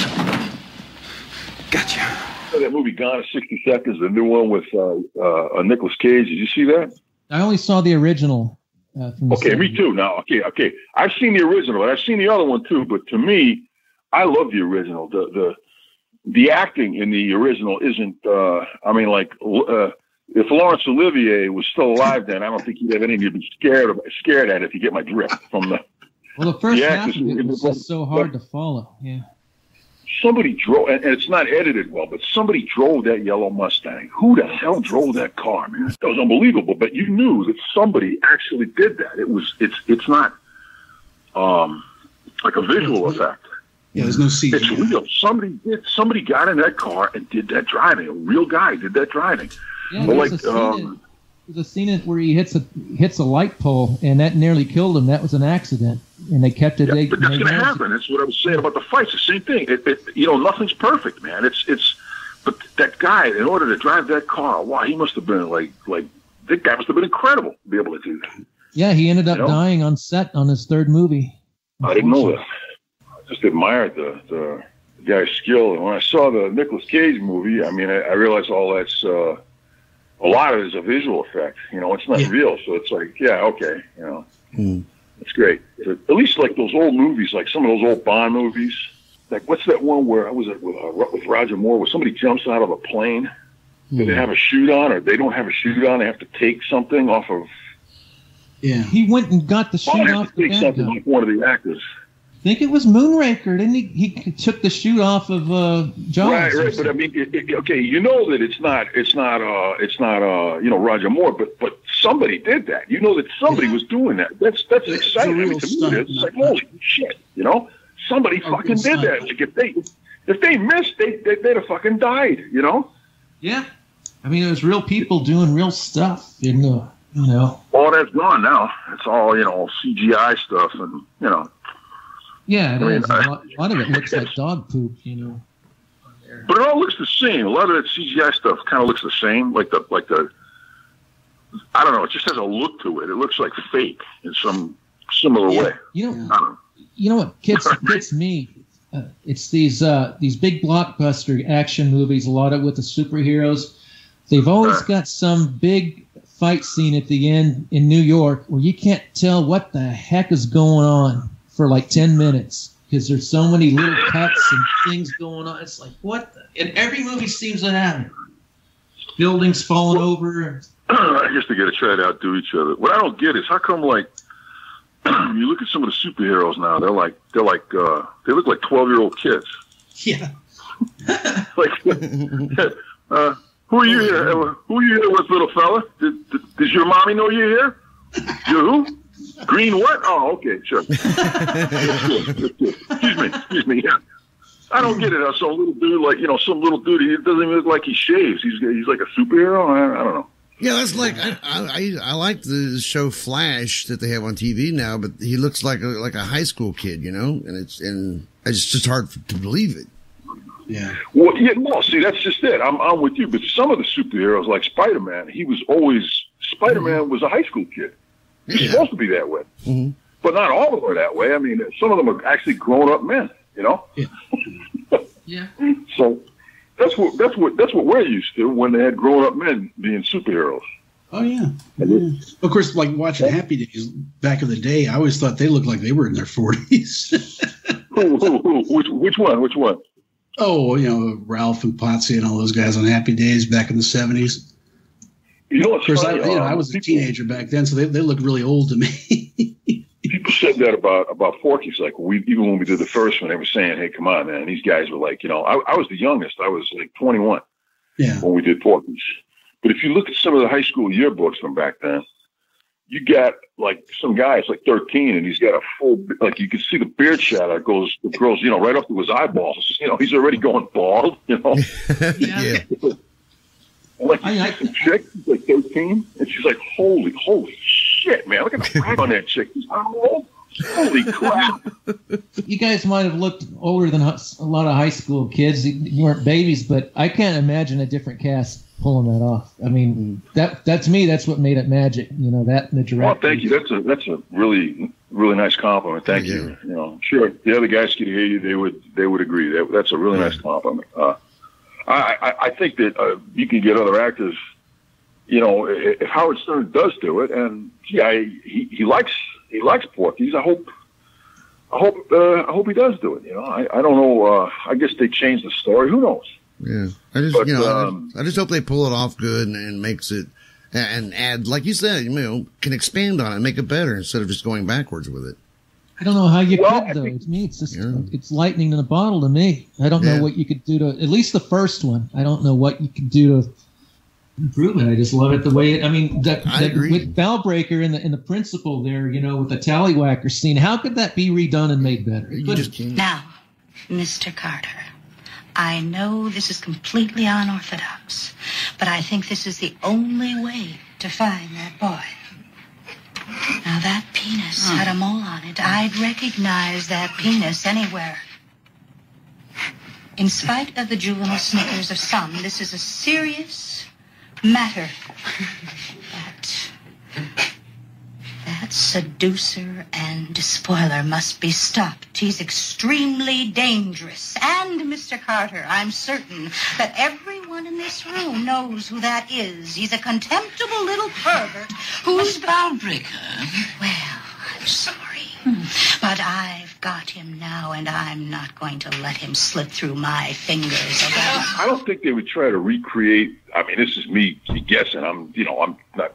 Gotcha. That movie Gone in 60 Seconds, the new one with uh, uh, Nicolas Cage. Did you see that? I only saw the original. Uh, the Okay, me too. Now, okay, okay. I've seen the original, but I've seen the other one too. But to me, I love the original. The the the acting in the original isn't. Uh, I mean, like uh, if Laurence Olivier was still alive, then I don't think he'd have anything to be scared of, scared at. If you get my drift from the Well, the first the half of it was was- just so hard to follow. Yeah. Somebody drove, and and it's not edited well, but somebody drove that yellow Mustang. Who the hell drove that car, man? That was unbelievable. But you knew that somebody actually did that. It was, it's, it's not, um, like a visual effect. Yeah, there's no It's CG. real. Somebody did. Somebody got in that car and did that driving. A real guy did that driving. Yeah, But there's like, a scene, um, there's a scene where he hits a hits a light pole, and that nearly killed him. That was an accident, and they kept it. Yeah, they, but that's going to happen. That's what I was saying about the fights. The same thing. It, it, you know, nothing's perfect, man. It's it's. But that guy, in order to drive that car, wow, he must have been like like that guy must have been incredible to be able to do that. Yeah, he ended up You know? dying on set on his third movie. I didn't know that. I just admired the the guy's skill, and when I saw the Nicolas Cage movie, I mean, I, I realized all that's. Uh, a lot of it is a visual effect. You know, it's not Yeah. real, so it's like, yeah, okay, you know, Hmm. it's great. At least like those old movies, like some of those old Bond movies. Like what's that one where I was it with, uh, with Roger Moore, where somebody jumps out of a plane? Do they have a chute on, or they don't have a chute on? They have to take something off of. Yeah. He went and got the Well, shoe they have off to the take something guy. off one of the actors. I think it was Moonraker, didn't he? He took the shoot off of uh, Jaws. Right, right. But I mean, it, it, okay, you know that it's not, it's not, uh, it's not, uh, you know, Roger Moore, but but somebody did that. You know that somebody was doing that. That's that's It's exciting. I mean, to me, stunt, it's like holy shit. You know, somebody fucking did stunt. that. Like if they if they missed, they, they they'd have fucking died. You know. Yeah. I mean, it was real people doing real stuff in the, you know. All that's gone now. It's all you know CGI stuff, and you know. Yeah, it I mean, is. A I- lot, a lot of it looks like dog poop, you know. But it all looks the same. A lot of that CGI stuff kind of looks the same. Like the like the. I don't know. It just has a look to it. It looks like fake in some similar way. You know, I don't know. you know what gets gets me? Uh, it's these uh, these big blockbuster action movies. A lot of with the superheroes. They've always got some big fight scene at the end in New York where you can't tell what the heck is going on for like ten minutes. because there's so many little cuts and things going on. It's like what? The, and every movie seems to have it. Buildings falling over. I guess they got to try to outdo each other. What I don't get is how come like you look at some of the superheroes now, they're like they're like uh, they look like twelve year old kids. Yeah. like, uh, who are you here? Uh, Who are you here with, little fella? Did, did, does your mommy know you're here? You who? Green what? Oh, okay, sure. excuse me, excuse me. Yeah. I don't get it. How some little dude, like you know, some little dude, he doesn't even look like he shaves. He's he's like a superhero. I, I don't know. Yeah, that's like I, I I like the show Flash that they have on TV now, but he looks like a like a high school kid, you know, and it's and it's just hard to believe it. Yeah. Well, yeah, no. See, that's just it. I'm I'm with you. But some of the superheroes, like Spider Man, he was always Spider Man mm-hmm. was a high school kid. He's supposed to be that way, Mhm. but not all of them are that way. I mean, some of them are actually grown up men. You know. Yeah. So that's what that's what that's what we're used to when they had grown up men being superheroes. Oh yeah. Yeah. Of course, like watching Happy Days back in the day, I always thought they looked like they were in their forties. Who, who, who, which which one? Which one? oh, you know, Ralph and Potsy and all those guys on Happy Days back in the seventies. You know Of what's course, I, funny? you know, Um, I was a teenager back then, so they, they look really old to me. people said that about about Porky's. Like we even when we did the first one, they were saying, "Hey, come on, man." These guys were like, you know, I, I was the youngest. I was like 21 yeah. when we did Porky's. But if you look at some of the high school yearbooks from back then, you got like some guys like 13 and he's got a full like you can see the beard shadow that goes it grows you know right up to his eyeballs. You know, he's already going bald. You know, yeah. And, like you see some chick, she's like 13, and she's like, "Holy, holy shit, man! Look at the crack on that chick. She's how old? Holy crap!" You guys might have looked older than us- a lot of high school kids. You- You weren't babies, but I can't imagine a different cast pulling that off. I mean, that that's me. That's what made it magic. You know that and the Well, director. thank you. That's a that's a really really nice compliment. Thank you. You know, sure the other guys could hear you, they would they would agree. That that's a really nice compliment. Uh, I, I I think that uh, you can get other actors. You know, i- if Howard Stern does do it, and yeah, he he likes he likes Porky's. I hope. I hope uh, I hope he does do it. You know, I, I don't know. Uh, I guess they changed the story. Who knows? Yeah, I just But, you know, I um, just- I just hope they pull it off good and, and makes it and add, like you said, you know, can expand on it, and make it better instead of just going backwards with it. I don't know how you Well, could I though. think- to me, it's just it's lightning in a bottle to me. I don't Yeah. know what you could do to at least the first one. I don't know what you could do to improve it. I just love it the way it. I mean, that, I that agree. with Balbricker and the and the principal there, you know, with the tallywhacker scene. How could that be redone and made better? You just can't. Now, Mr. Carter, I know this is completely unorthodox, but I think this is the only way to find that boy. Now, that penis hmm. had a mole on it. I'd recognize that penis anywhere. In spite of the juvenile snickers of some, this is a serious matter. That, that seducer and spoiler must be stopped. He's extremely dangerous. And, Mr. Carter, I'm certain that everyone in this room knows who that is. He's a contemptible little pervert who's boundbreaker. Well, I'm sorry. But I've got him now, and I'm not going to let him slip through my fingers again. I don't think they would try to recreate. I mean, this is me guessing. I'm, you know, I'm not.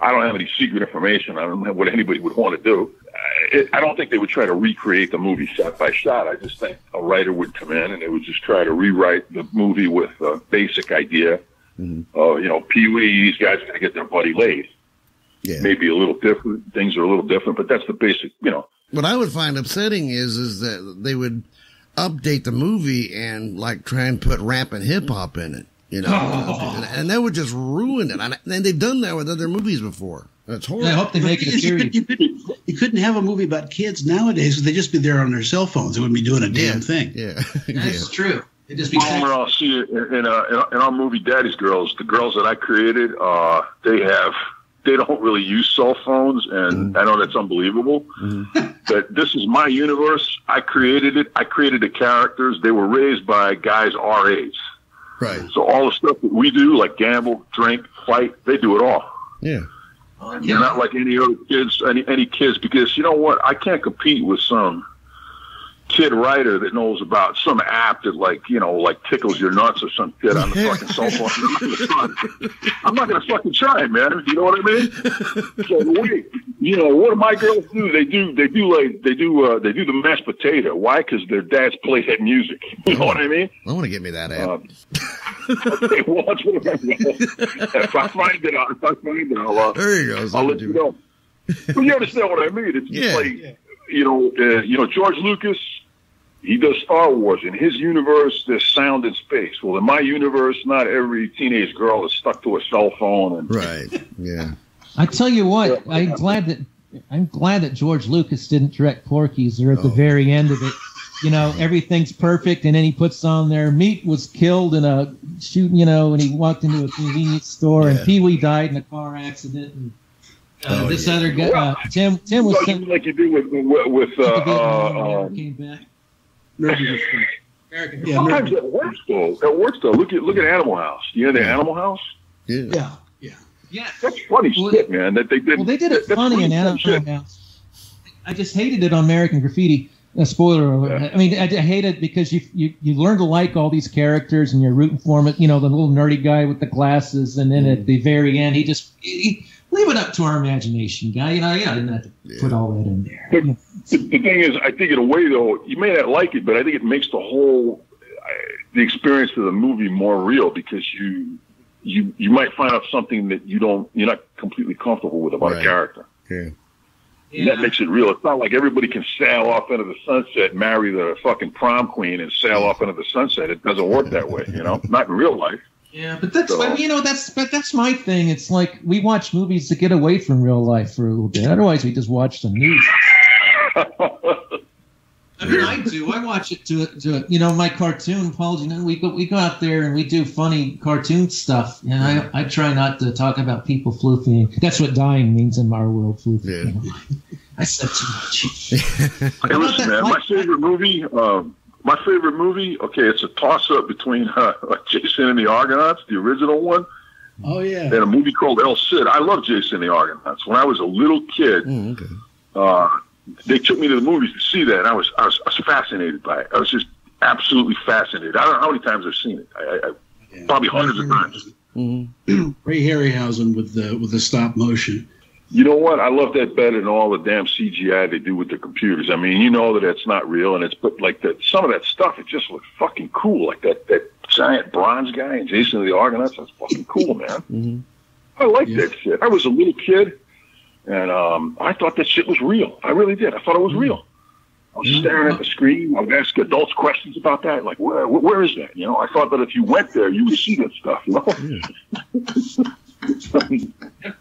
I don't have any secret information. I don't know what anybody would want to do. I, it, I don't think they would try to recreate the movie shot by shot. I just think a writer would come in and they would just try to rewrite the movie with a basic idea. Uh, you know, Pee Wee, these guys are going to get their buddy laid. Yeah. Maybe a little different. Things are a little different, but that's the basic. You know, What I would find upsetting is, is that they would update the movie and like try and put rap and hip hop in it, you know, and, and that would just ruin it. And they've done that with other movies before. That's horrible. I hope they make it a you, series. could, you, couldn't, you couldn't have a movie about kids nowadays. They'd just be there on their cell phones. They wouldn't be doing a damn thing. Yeah, That's true. It just be Homer, I'll see it in, in, uh, in, in our movie Daddy's Girls. The girls that I created, uh, they have, they don't really use cell phones, and I know that's unbelievable. but this is my universe. I created it. I created the characters. They were raised by guys our age. Right. So all the stuff that we do, like gamble, drink, fight, they do it all. Yeah. They're not like any other kids, any any kids, because you know what? I can't compete with some kid writer that knows about some app that like you know like tickles your nuts or some shit on the fucking cell phone. I'm not gonna fucking try it, man. You know what I mean? So way, you know, what do my girls do? They do they do like they do uh, they do the mashed potato. Why? Because their dads play hit music. You know what I mean? I want to get me that app. Um, okay, well, that's what I'm If I find it, I'll, if I find it, I'll, uh, there you go. I'll let you know. But you understand what I mean? It's just Yeah. like you know, uh, you know, George Lucas. He does Star Wars. In his universe, there's sound in space. Well, in my universe, not every teenage girl is stuck to a cell phone. And Right. Yeah. I tell you what, I'm glad that I'm glad that George Lucas didn't direct Porky's. Or at the very end of it, you know, everything's perfect, and then he puts on there, meat was killed in a shooting. you know, and he walked into a convenience store, and Pee Wee died in a car accident, and uh, Oh, this yeah. other guy, uh, Tim, Tim was So, sent like you do with with, with to uh, uh, came back. American History. American Yeah, sometimes American- it works though. It works though. Look at look at Animal House. You know the Animal House. Yeah. yeah, yeah. Yeah. That's funny Well, shit, man. That they did. Well, they did it that's funny really in Animal shit. House. I just hated it on American Graffiti. A spoiler alert. I mean, I, I hate it because you, you you learn to like all these characters and you're rooting for them. You know, the little nerdy guy with the glasses, and then at mm. the very end, he just he, leave it up to our imagination, guy. You know, yeah, I didn't have to put all that in there. But the, the thing is, I think in a way though, you may not like it, but I think it makes the whole uh, the experience of the movie more real because you you you might find out something that you don't you're not completely comfortable with about Right. a character. Yeah. And that makes it real. It's not like everybody can sail off into the sunset, marry the fucking prom queen, and sail off into the sunset. It doesn't work that way, you know. Not in real life. Yeah, but that's So- you know that's but that's my thing. It's like we watch movies to get away from real life for a little bit. Otherwise, we just watch the news. I mean, I do. I watch it to to you know my cartoon, Paul. You know, we go we go out there and we do funny cartoon stuff, and I I try not to talk about people floofing. That's what dying means in our world. Floofing. I said too much. Hey, listen, man. My favorite movie. Um, my favorite movie. Okay, it's a toss-up between uh, Jason and the Argonauts, the original one, Oh yeah. and a movie called El Cid. I love Jason and the Argonauts. When I was a little kid, Mm, okay. uh, they took me to the movies to see that, and I was, I was I was fascinated by it. I was just absolutely fascinated. I don't know how many times I've seen it. I, I, I probably hundreds of times. Ray Harryhausen with the with the stop motion. You know what? I love that better than all the damn CGI they do with the computers. I mean, you know that it's not real, and it's but like that some of that stuff, it just looks fucking cool. Like that that giant bronze guy and Jason of the Argonauts. That's fucking cool, man. Mm-hmm. I like that shit. I was a little kid, and um, I thought that shit was real. I really did. I thought it was real. I was staring at the screen. I would ask adults questions about that, like where where, where is that? You know, I thought that if you went there, you would see that stuff. You know.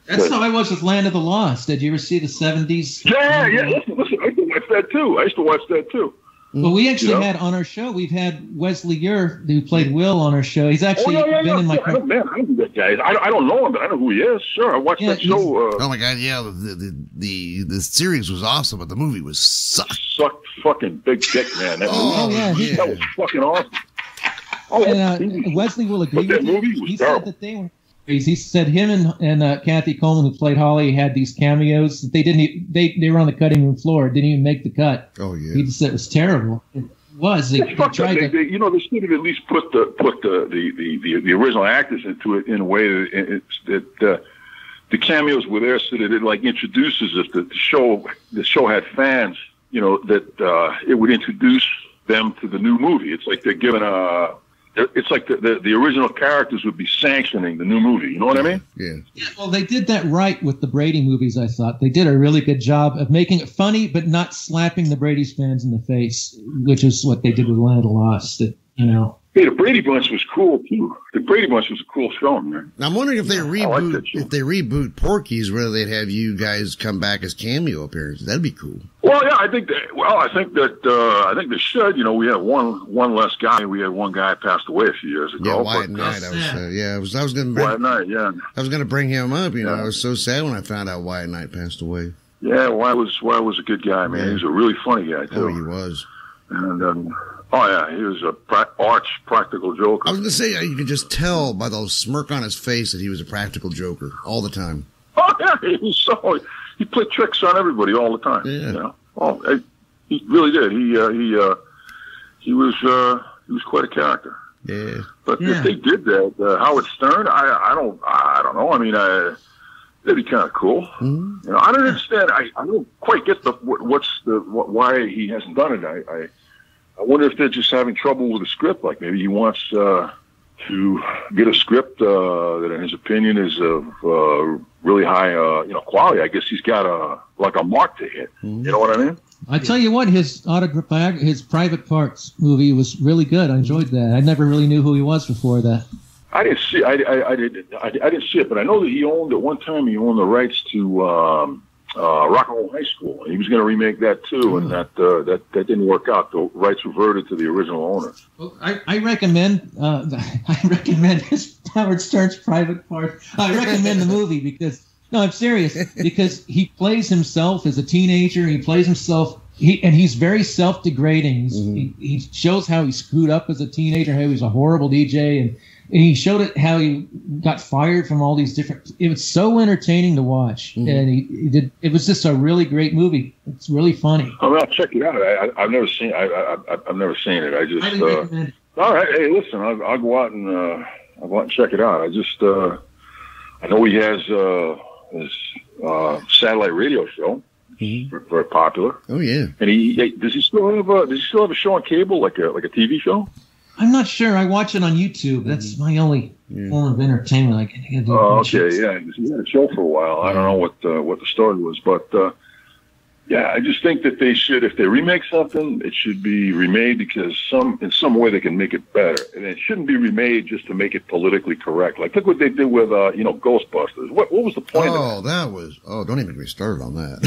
That's how I was with Land of the Lost. Did you ever see the seventies? Yeah, yeah. Listen, listen. I used to watch that too. I used to watch that too. Well, we actually You know? had on our show. We've had Wesley Eure, who played Will, on our show. He's actually oh, yeah, yeah, been yeah. in my. I don't, man, I don't know that guy. I, I don't know him, but I know who he is. Sure, I watched Yeah, that show. Uh, Oh my god, yeah, the the, the the series was awesome, but the movie was sucked. sucked fucking big dick, man. That Oh, movie, yeah, he- that was fucking awesome. Oh, And, uh, Wesley will agree But that with you. movie was He terrible. said that they were. He said him and and uh, Kathy Coleman, who played Holly, had these cameos that they didn't. e- They they were on the cutting room floor. Didn't even make the cut. Oh yeah. He just said it was terrible. It was. They, Yeah, they tried They, to. they, you know, they should have at least put the put the the, the, the, the original actors into it in a way that it's, that uh, the cameos were there so that it like introduces us that the show the show had fans. You know that uh, it would introduce them to the new movie. It's like they're giving a. It's like the, the the original characters would be sanctioning the new movie. You know what I mean? Yeah. Yeah, well, they did that right with the Brady movies. I thought they did a really good job of making it funny, but not slapping the Brady's fans in the face, which is what they did with Land of the Lost. That you know. Hey, the Brady Bunch was cool too. The Brady Bunch was a cool show, man. Now, I'm wondering if they reboot that show. if they reboot Porky's, whether they'd have you guys come back as cameo appearances. That'd be cool. Well, yeah, I think that. Well, I think that. Uh, I think they should. You know, we had one one less guy. We had one guy passed away a few years ago. Yeah, Wyatt but, Knight. I was uh, yeah, I was I was gonna bring, Wyatt Knight, yeah, I was gonna bring him up. You know, Yeah. I was so sad when I found out Wyatt Knight passed away. yeah. Wyatt was Wyatt was a good guy, man. He was a really funny guy Oh, too. he was. And um, oh yeah, he was a pra- arch practical joker. I was gonna say uh, you could just tell by the smirk on his face that he was a practical joker all the time. Oh yeah, he was so he played tricks on everybody all the time. Yeah. You know, oh, hey, He really did. He uh, he uh, he was uh, he was quite a character. Yeah. But Yeah. if they did that, uh, Howard Stern, I I don't I don't know. I mean, I, that'd be kind of cool. You know, I don't understand. I, I don't quite get the what, what's the what, why he hasn't done it. I, I I wonder if they're just having trouble with a script. Like maybe he wants uh, to get a script uh, that, in his opinion, is of uh, really high uh, you know quality. I guess he's got a like a mark to hit. You know what I mean? I tell you what, his autobiography, his Private Parts movie was really good. I enjoyed that. I never really knew who he was before that. I didn't see. I, I, I didn't. I, I didn't see it, but I know that he owned at one time. He owned the rights to um, uh, Rock and Roll High School. He was going to remake that too, and that uh, that that didn't work out. The rights reverted to the original owner. Well, I, I recommend uh, I recommend Howard Stern's Private Part. I recommend the movie because no, I'm serious because he plays himself as a teenager. He plays himself. He, and he's very self-degrading. He's, he, he shows how he screwed up as a teenager, how he was a horrible DJ, and he showed it how he got fired from all these different. It was so entertaining to watch, and he, he did. It was just a really great movie. It's really funny. I mean, I'll check it out. I, I, I've never seen. I, I, I- I've never seen it. I just. Highly Uh, all right. Hey, listen. I'll, I'll go out and uh, I'll go out and check it out. I just. Uh, I know he has uh, his uh, satellite radio show. Very- Very popular. Oh yeah. And he hey, does he still have a does he still have a show on cable like a like a TV show? I'm not sure. I watch it on YouTube. That's my only form of entertainment. I can, I can do. Oh, okay, yeah, he had a show for a while. I don't know what uh, what the story was, but uh, yeah, I just think that they should, if they remake something, it should be remade because some in some way they can make it better, and it shouldn't be remade just to make it politically correct. Like look what they did with uh, you know Ghostbusters. What what was the point of that? Oh, that was. Oh, don't even get me started on that.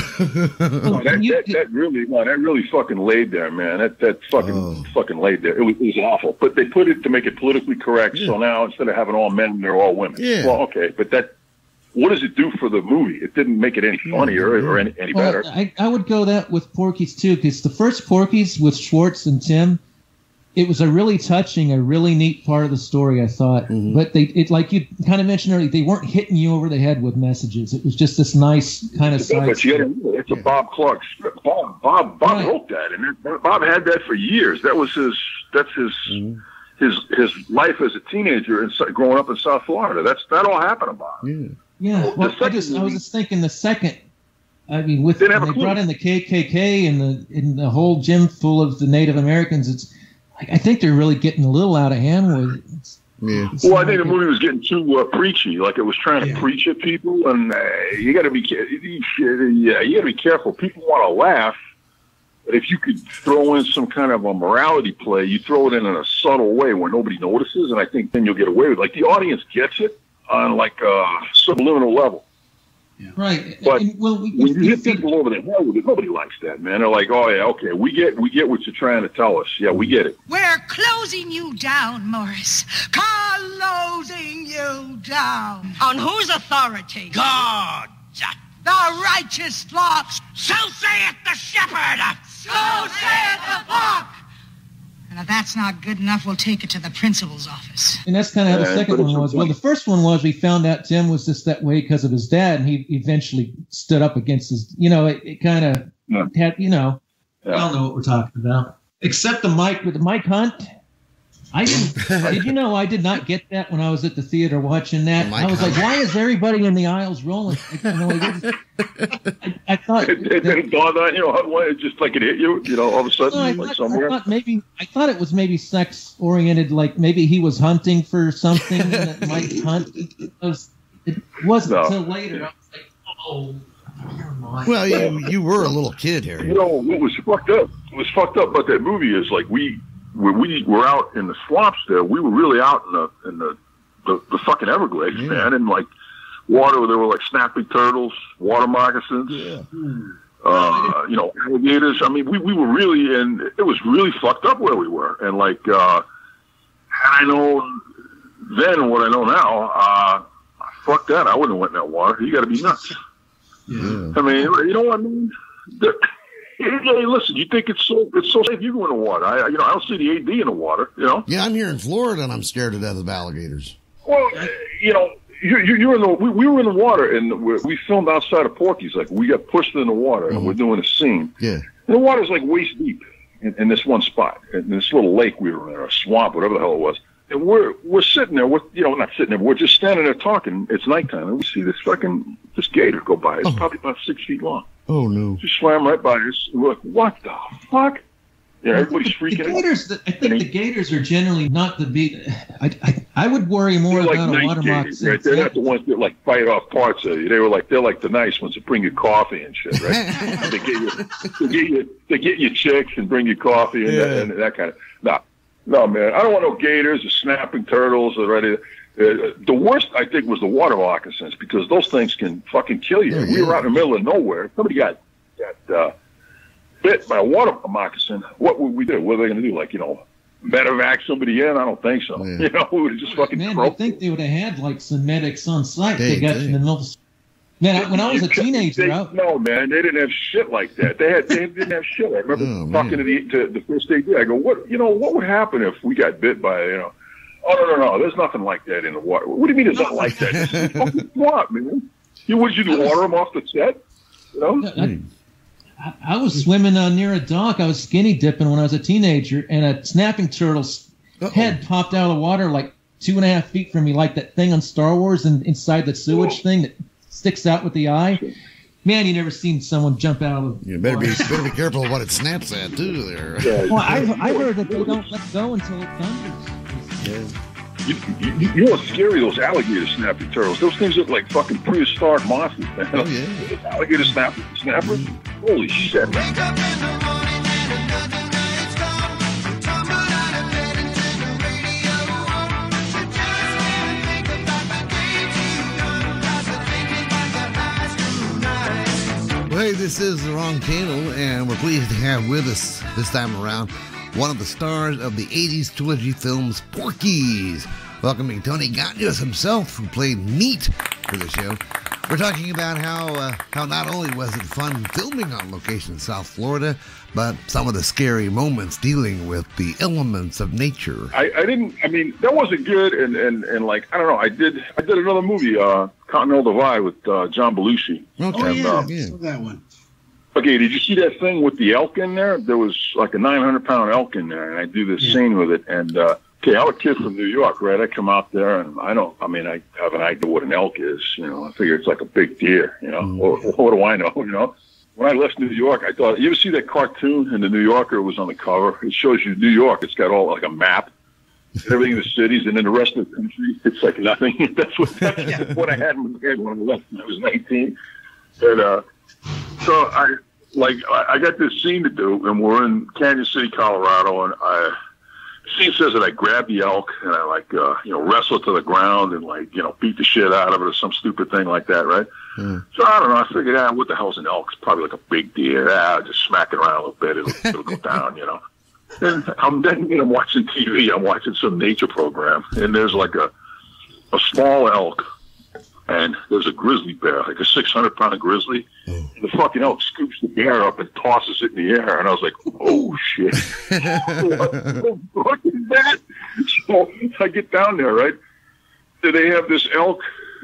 No, that, that, that really, no, that really fucking laid there, man. That that fucking fucking laid there. It was, it was awful. But they put it to make it politically correct. So now instead of having all men, they're all women. Yeah. Well, okay, but that what does it do for the movie? It didn't make it any hmm. funnier or any, any Well, better. I, I would go that with Porky's too, because the first Porky's with Schwartz and Tim, it was a really touching, a really neat part of the story. I thought, mm-hmm. but they, it like you kind of mentioned earlier, they weren't hitting you over the head with messages. It was just this nice kind of side. but you got to it's a Bob Clark script. Bob Bob Bob wrote that, and that, Bob had that for years. That was his. That's his. Mm-hmm. His his life as a teenager and growing up in South Florida. That's that all happened to Bob. Yeah. Yeah, Well, well, I second just I was just thinking the second. I mean, with Didn't they brought in the KKK and the in the whole gym full of the Native Americans, it's I I think they're really getting a little out of hand with it. It's, Yeah. it's Well, I not think the movie was getting too uh, preachy, like it was trying to preach at people, and uh, you got to be, yeah, you got to be careful. People want to laugh, but if you could throw in some kind of a morality play, you throw it in in a subtle way where nobody notices, and I think then you'll get away with. it. Like the audience gets it on like a subliminal level. right. But And, well, we, When you we- hit people over the head with it, nobody likes that, man. They're like, "Oh yeah, okay, we get, we get what you're trying to tell us. Yeah, we get it." We're closing you down, Morris. Closing you down. On whose authority? God. The righteous law. So saith the shepherd. So saith the flock. And if that's not good enough, we'll take it to the principal's office. And that's kind of how the Yeah, second one was. Well, the first one was we found out Tim was just that way because of his dad, and he eventually stood up against his. You know, it, it kind of Yeah. had. You know, I Yeah. don't know what we're talking about. Except the Mike with the Mike Hunt. I didn't. did you know I did not get that when I was at the theater watching that? The Mike I was like, why is everybody in the aisles rolling? Like, you know, like, I, I thought. It, it didn't bother on you know, why it just like it hit you, you know, all of a sudden, No, I, like thought, I thought maybe I thought it was maybe sex oriented, like maybe he was hunting for something that might hunt. It was. It wasn't No. until later. I was like, oh. Well, you you were a little kid, Harry. You know what was fucked up? What was fucked up about that movie is like we when we were out in the swamps there, we were really out in the in the the, the fucking Everglades, man, and like water. There were like snapping turtles, water moccasins. Uh, you know, alligators. I mean, we, we were really, and it was really fucked up where we were. And like, uh, had I known then what I know now, uh, fuck that. I wouldn't have went in that water. You got to be nuts. Yeah. I mean, you know what I mean? The- Hey, listen, you think it's so it's so safe you go in the water. I, you know, I don't see the AD in the water, you know? Yeah, I'm here in Florida and I'm scared to death of alligators. Well, eh, you know, you, you, you're in the. We, we were in the water, and we, we filmed outside of Porky's. Like we got pushed in the water, and we're mm-hmm. doing a scene. Yeah. And the water's like waist deep in, in this one spot, in this little lake we were in, or a swamp, whatever the hell it was. And we're we're sitting there, we're you know not sitting there, we're just standing there talking. It's nighttime, and we see this fucking this gator go by. It's oh. probably about six feet long. Oh no. Just swam right by us. We're like, what the fuck? Yeah, everybody's The freaking out. gators, I think the gators are generally not the beat. I, I, I would worry more They're like about a night water gators, right? They're not the ones that like bite off parts of you. They were like they're like the nice ones that bring you coffee and shit, right? they get you, they get you, they get you chicks and bring you coffee and, Yeah. that, and that kind of. No, no, man, I don't want no gators or snapping turtles or any. Uh, the worst, I think, was the water moccasins because those things can fucking kill you. Yeah, we yeah. were out in the middle of nowhere. Somebody got got uh, bit by a water moccasin. What would we do? What are they going to do? Like you know, medevac somebody in? I don't think so. Yeah. You know, we would have just fucking Man, I think they would have had like some medics on site. They They got you in the middle. Of, man, I- when I was a teenager, they, I, no man, they didn't have shit like that. They had they didn't have shit. I remember Oh, talking man. to the to the first AD. I go, what you know, what would happen if we got bit by you know? Oh no no no, there's nothing like that in the water. What do you mean there's nothing like that? This is fucking swamp, man. You would you do water them off the set? You know? I, I, I was swimming uh, near a dock. I was skinny dipping when I was a teenager, and a snapping turtle's Uh-oh. head popped out of the water like two and a half feet from me, like that thing on Star Wars and inside the sewage thing that sticks out with the eye. Man, you never seen someone jump out of You better be water. better be careful of what it snaps at too. There. Yeah. Well, I've, I've heard that they don't let go until it thunders. You, you, you know what's scary? Those alligator snapping turtles. Those things look like fucking prehistoric monsters, man. Oh, yeah. Alligator snap, snappers. Mm. Holy shit! Hey, this is the wrong channel, and we're pleased to have with us this time around one of the stars of the 80s trilogy films, Porky's. Welcoming Tony Ganios himself, who played Meat for the show. We're talking about how uh, how not only was it fun filming on location in South Florida, but some of the scary moments dealing with the elements of nature. I, I didn't. I mean, that wasn't good. And, and, and like I don't know. I did. I did another movie, uh, Continental Divide, with uh, John Belushi. Okay, Oh yeah, uh, yeah. saw that one. Okay, did you see that thing with the elk in there? There was like a 900 pound elk in there, and I do this Yeah. scene with it. And uh, okay, I'm a kid from New York, right? I come out there, and I don't. I mean, I have an idea what an elk is. You know, I figure it's like a big deer. You know, or, what do I know? You know. When I left New York, I thought, you ever see that cartoon in the New Yorker? It was on the cover. It shows you New York. It's got all like a map, everything in the cities, and then the rest of the country, it's like nothing. that's what that's what I had in my head when I left when I was 19. And uh, so I like I I got this scene to do, and we're in Cañon City, Colorado, and I scene says that I grab the elk and I like uh, you know wrestle it to the ground and like you know beat the shit out of it or some stupid thing like that, right? So I don't know. I figured, ah, what the hell's an elk? It's probably like a big deer. Ah, just smack it around a little bit. It'll, it'll go down, you know. And I'm then you know watching TV. I'm watching some nature program, and there's like a a small elk, and there's a grizzly bear, like a 600 pound grizzly. And the fucking elk scoops the bear up and tosses it in the air, and I was like, oh shit, what the fuck is that? So I get down there, right? So they have this elk,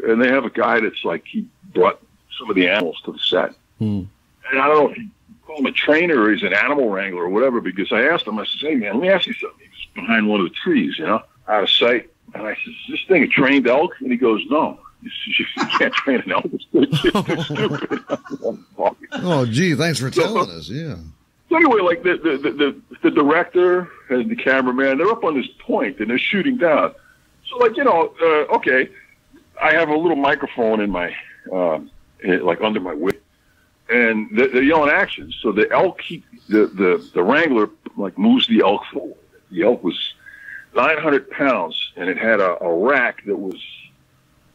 and they have a guy that's like he brought some of the animals to the set. Hmm. And I don't know if you call him a trainer or he's an animal wrangler or whatever, because I asked him, I said, hey man, let me ask you something. He was behind one of the trees, you know, out of sight. And I said, is this thing a trained elk? And he goes, no. You can't train an elk. It's too, stupid. Oh, gee, thanks for telling us. Yeah. So anyway, like the the, the, the director and the cameraman, they're up on this point and they're shooting down. So like you know, uh, okay, I have a little microphone in my um, eh, like under my wig, and they're, they're yelling action. So the elk, he, the the the wrangler like moves the elk forward. The elk was 900 pounds, and it had a, a rack that was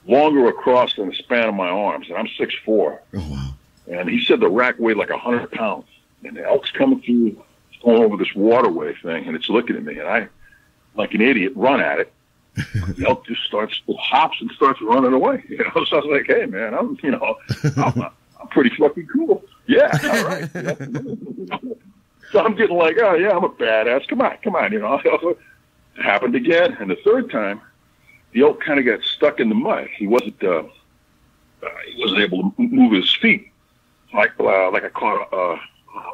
longer across than the span of my arms, and I'm six four. Oh, wow. And he said the rack weighed like a hundred pounds. And the elk's coming through, going over this waterway thing, and it's looking at me. And I, like an idiot, run at it. the elk just starts, hops and starts running away. You know, so I was like, hey, man, I'm, you know, I'm, uh, I'm pretty fucking cool. Yeah, all right. so I'm getting like, oh, yeah, I'm a badass. Come on, come on. You know, it happened again. And the third time, the elk kind of got stuck in the mud. He wasn't uh, uh, he wasn't able to move his feet. Like uh, like I caught uh,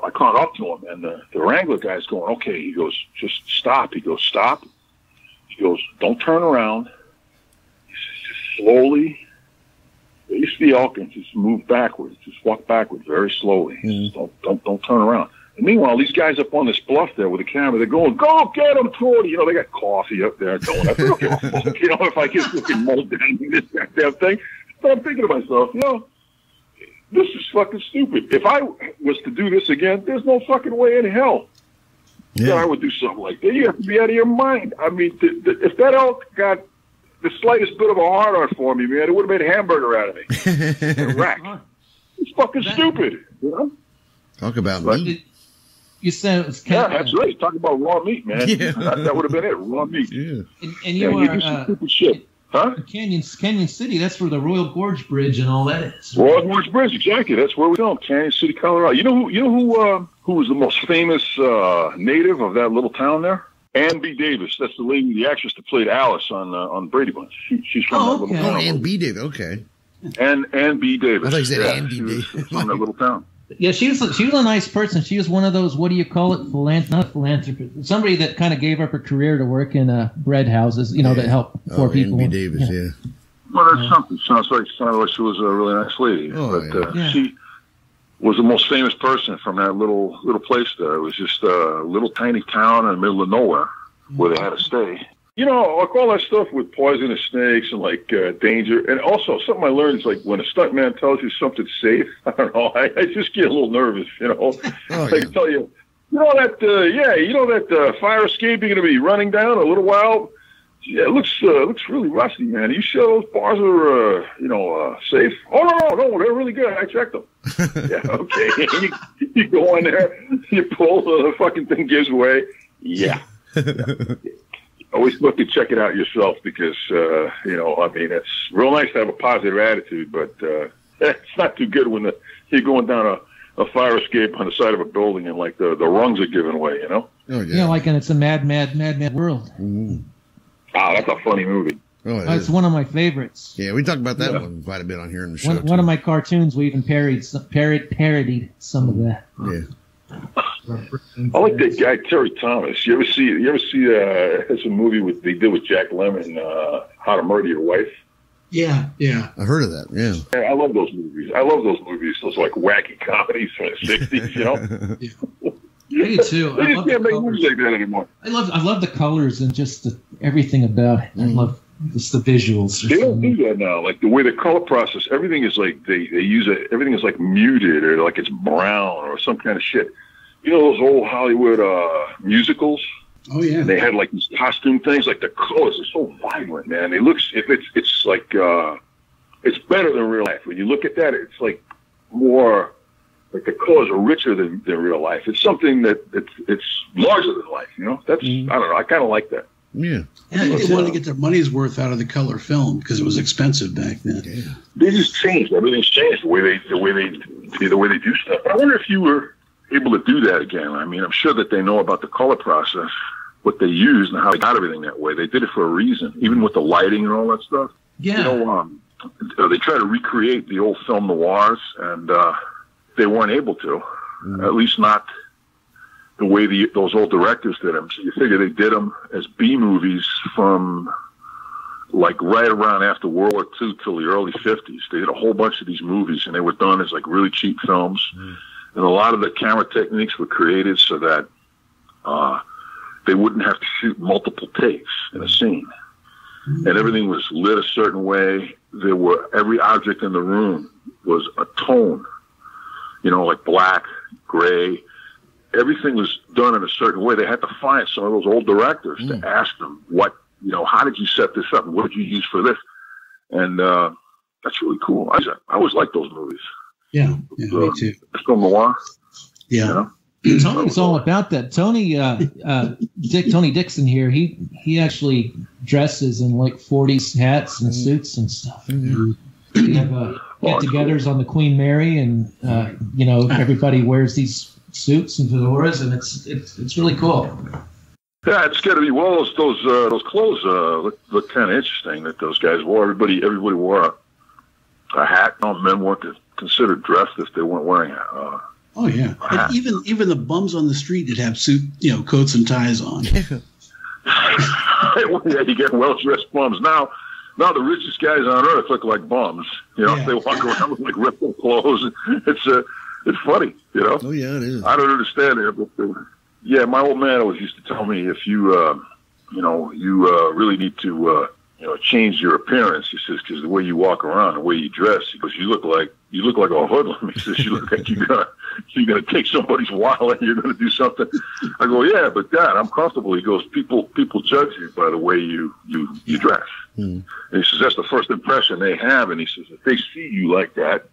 I caught up to him, and the, the wrangler guy's going, okay. He goes, just stop. He goes, stop. He goes, don't turn around. He says, just slowly face the elk and just move backwards. Just walk backwards very slowly. Just don't don't don't turn around. And meanwhile, these guys up on this bluff there with the camera, they're going, "Go get him, Tony!" You know, they got coffee up there, donuts. I don't give a fuck, you know, if I get fucking mold down this goddamn thing, but I'm thinking to myself, you know, this is fucking stupid. If I was to do this again, there's no fucking way in hell that I would do something like that. You have to be out of your mind. I mean, th- th- if that elk got the slightest bit of a hard on for me, man, it would have made a hamburger out of me. a rack. It's fucking stupid. You know? Talk about But- meat. You said it was Yeah, kind that's right. Talk about raw meat, man. Yeah. That, that would have been it. Raw meat. Yeah. And, and you you are do some uh, stupid shit. Huh? Canyon Cañon City. That's where the Royal Gorge Bridge and all that is. Royal Gorge Bridge, exactly. That's where we're going, Cañon City, Colorado. You know who? You know who? Uh, who was the most famous uh, native of that little town there? Ann B. Davis. That's the lady, the actress that played Alice on uh, on Brady Bunch. She, she's from Oh, that okay. little Oh, town. Ann B. Davis. Okay. Ann Ann B. Davis. I thought you said yeah, Andy she Davis. from that little town. Yeah, she was she was a nice person. She was one of those what do you call it? Philant- not philanthropist. Somebody that kind of gave up her career to work in uh, bread houses. You know, that help poor Oh, people. Ann B. Davis. Yeah. Yeah. Well, that's something. Sounds like sounded like she was a really nice lady. Oh, but uh, yeah. she was the most famous person from that little little place there. It was just a little tiny town in the middle of nowhere where they had to stay. You know, like all that stuff with poisonous snakes and like uh, danger, and also something I learned is like when a stuntman tells you something's safe. I don't know. I, I just get a little nervous. You know, Oh, they yeah. tell you, you know that, uh, yeah, you know that uh, fire escape you're going to be running down a little while. Yeah, it looks uh, looks really rusty, man. Are you sure those bars are, uh, you know, uh, safe? Oh no, no, no, they're really good. I checked them. yeah, okay. you, you go in there, you pull, the fucking thing gives way. Yeah. Always look to check it out yourself because, uh, you know, I mean, it's real nice to have a positive attitude, but uh, it's not too good when the, you're going down a, a fire escape on the side of a building and like the, the rungs are giving way, you know? Oh You know, yeah. like and it's a mad, mad, mad, mad world. Ooh. Ah, that's a funny movie. Oh, it Uh, it's one of my favorites. Yeah, we talked about that Yeah. one quite a bit on here in the show. One, one of my cartoons, we even parodied some, parod, parodied some of that. Yeah. I like that guy Terry Thomas. You ever see? You ever see? Uh, it's a movie with they did with Jack Lemmon, uh, How to Murder Your Wife. Yeah, yeah. I heard of that. Yeah. Yeah, I love those movies. I love those movies. Those like wacky comedies from the '60s. You know, Me too. I just love, the colors. that anymore. I love I love the colors and just the, everything about it. I love just the visuals. They don't do that now. Like the way the color process, everything is like they they use it. Everything is like muted or like it's brown or some kind of shit. You know those old Hollywood uh, musicals. Oh yeah. they had like these costume things. Like the colors are so vibrant, man. It looks if it's it's like uh, it's better than real life. When you look at that, it's like more like the colors are richer than, than real life. It's something that it's it's larger than life. You know, that's I don't know. I kind of like that. Yeah. Yeah, they wanted to get their money's worth out of the color film because it was expensive back then. They just changed. Everything's changed the way they the way they the way they do stuff. But I wonder if you were able to do that again. I mean, I'm sure that they know about the color process, what they used, and how they got everything that way. They did it for a reason, even with the lighting and all that stuff. Yeah. You know, um, uh, they try to recreate the old film noirs, and uh, they weren't able to. At least not the way the those old directors did them. So you figure they did them as B movies from like right around after World War II till the early 50s. They did a whole bunch of these movies, and they were done as like really cheap films. And a lot of the camera techniques were created so that uh, they wouldn't have to shoot multiple takes in a scene. And everything was lit a certain way. There were every object in the room was a tone, you know, like black, gray. Everything was done in a certain way. They had to find some of those old directors to ask them what, you know, how did you set this up? What did you use for this? And uh, that's really cool. I, I always like those movies. Yeah, yeah, me Uh, too. Film noir. Yeah. You know? Tony's all about that. Tony, uh, uh, Dick, Tony Dixon here. He he actually dresses in like '40s hats and suits and stuff. We have uh, get-togethers on the Queen Mary, and uh, you know everybody wears these suits and fedoras, and it's it's it's really cool. Yeah, it's got to be. Well, those those, uh, those clothes uh, look, look kind of interesting that those guys wore. Everybody everybody wore a, a hat. No, men weren't considered dressed if they weren't wearing a. Uh, Oh yeah, and even even the bums on the street that have suit, you know, coats and ties on. yeah, you get well dressed bums now. Now the richest guys on earth look like bums. You know, Yeah. they walk around with like ripped clothes. It's uh, it's funny. You know. Oh yeah, it is. I don't understand it, but uh, yeah, my old man always used to tell me if you, uh, you know, you uh, really need to, uh, you know, change your appearance. He says because the way you walk around, the way you dress, because you look like you look like a hoodlum. He says you look like you're gonna you're gonna take somebody's wallet. You're gonna do something. I go, yeah, but Dad, I'm comfortable. He goes, people people judge you by the way you you you dress. And he says that's the first impression they have. And he says if they see you like that,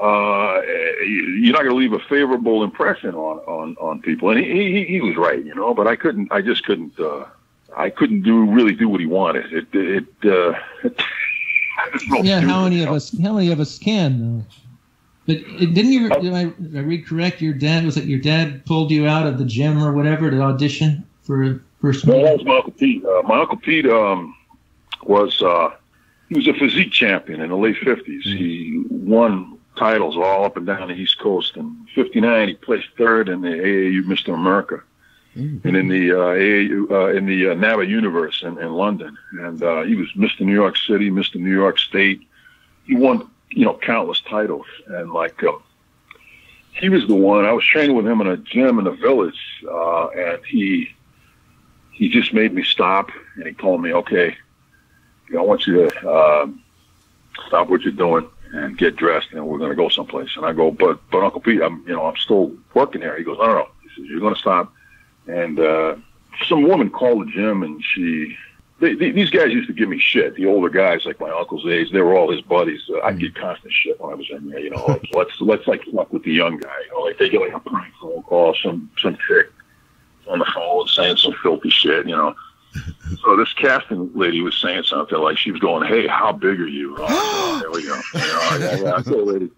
uh, you're not going to leave a favorable impression on on on people. And he, he he was right, you know. But I couldn't. I just couldn't. Uh, I couldn't do really do what he wanted. It it. Uh, Yeah, how many of us? How many of us can though? But didn't you? Did I, did I read correct? Your dad was it? Your dad pulled you out of the gym or whatever to audition for first No, that was my uncle Pete. Uh, my uncle Pete um, was uh, he was a physique champion in the late fifties. He won titles all up and down the East Coast. In '59, he placed third in the AAU Mr. America, and in the uh, AAU uh, in the uh, NABBA Universe in, in London. And uh, he was Mr. New York City, Mr. New York State. He won you know countless titles, and like. Uh, he was the one. I was training with him in a gym in the village, uh, and he he just made me stop and he told me, okay, you know, I want you to um, stop what you're doing and get dressed and we're going to go someplace. And I go, but, but Uncle Pete, I'm, you know, I'm still working here. He goes, no, no, no. He says, you're going to stop. And, uh, some woman called the gym and she, they, they, these guys used to give me shit. The older guys, like my uncle's age, they were all his buddies. Uh, I'd get constant shit when I was in there. You know, like, let's let's like fuck with the young guy. You know, like they get like a prank phone call, some some chick on the phone saying some filthy shit. You know. So this casting lady was saying something like she was going, "Hey, how big are you?" Oh, there we go. You yeah, yeah, I said, lady.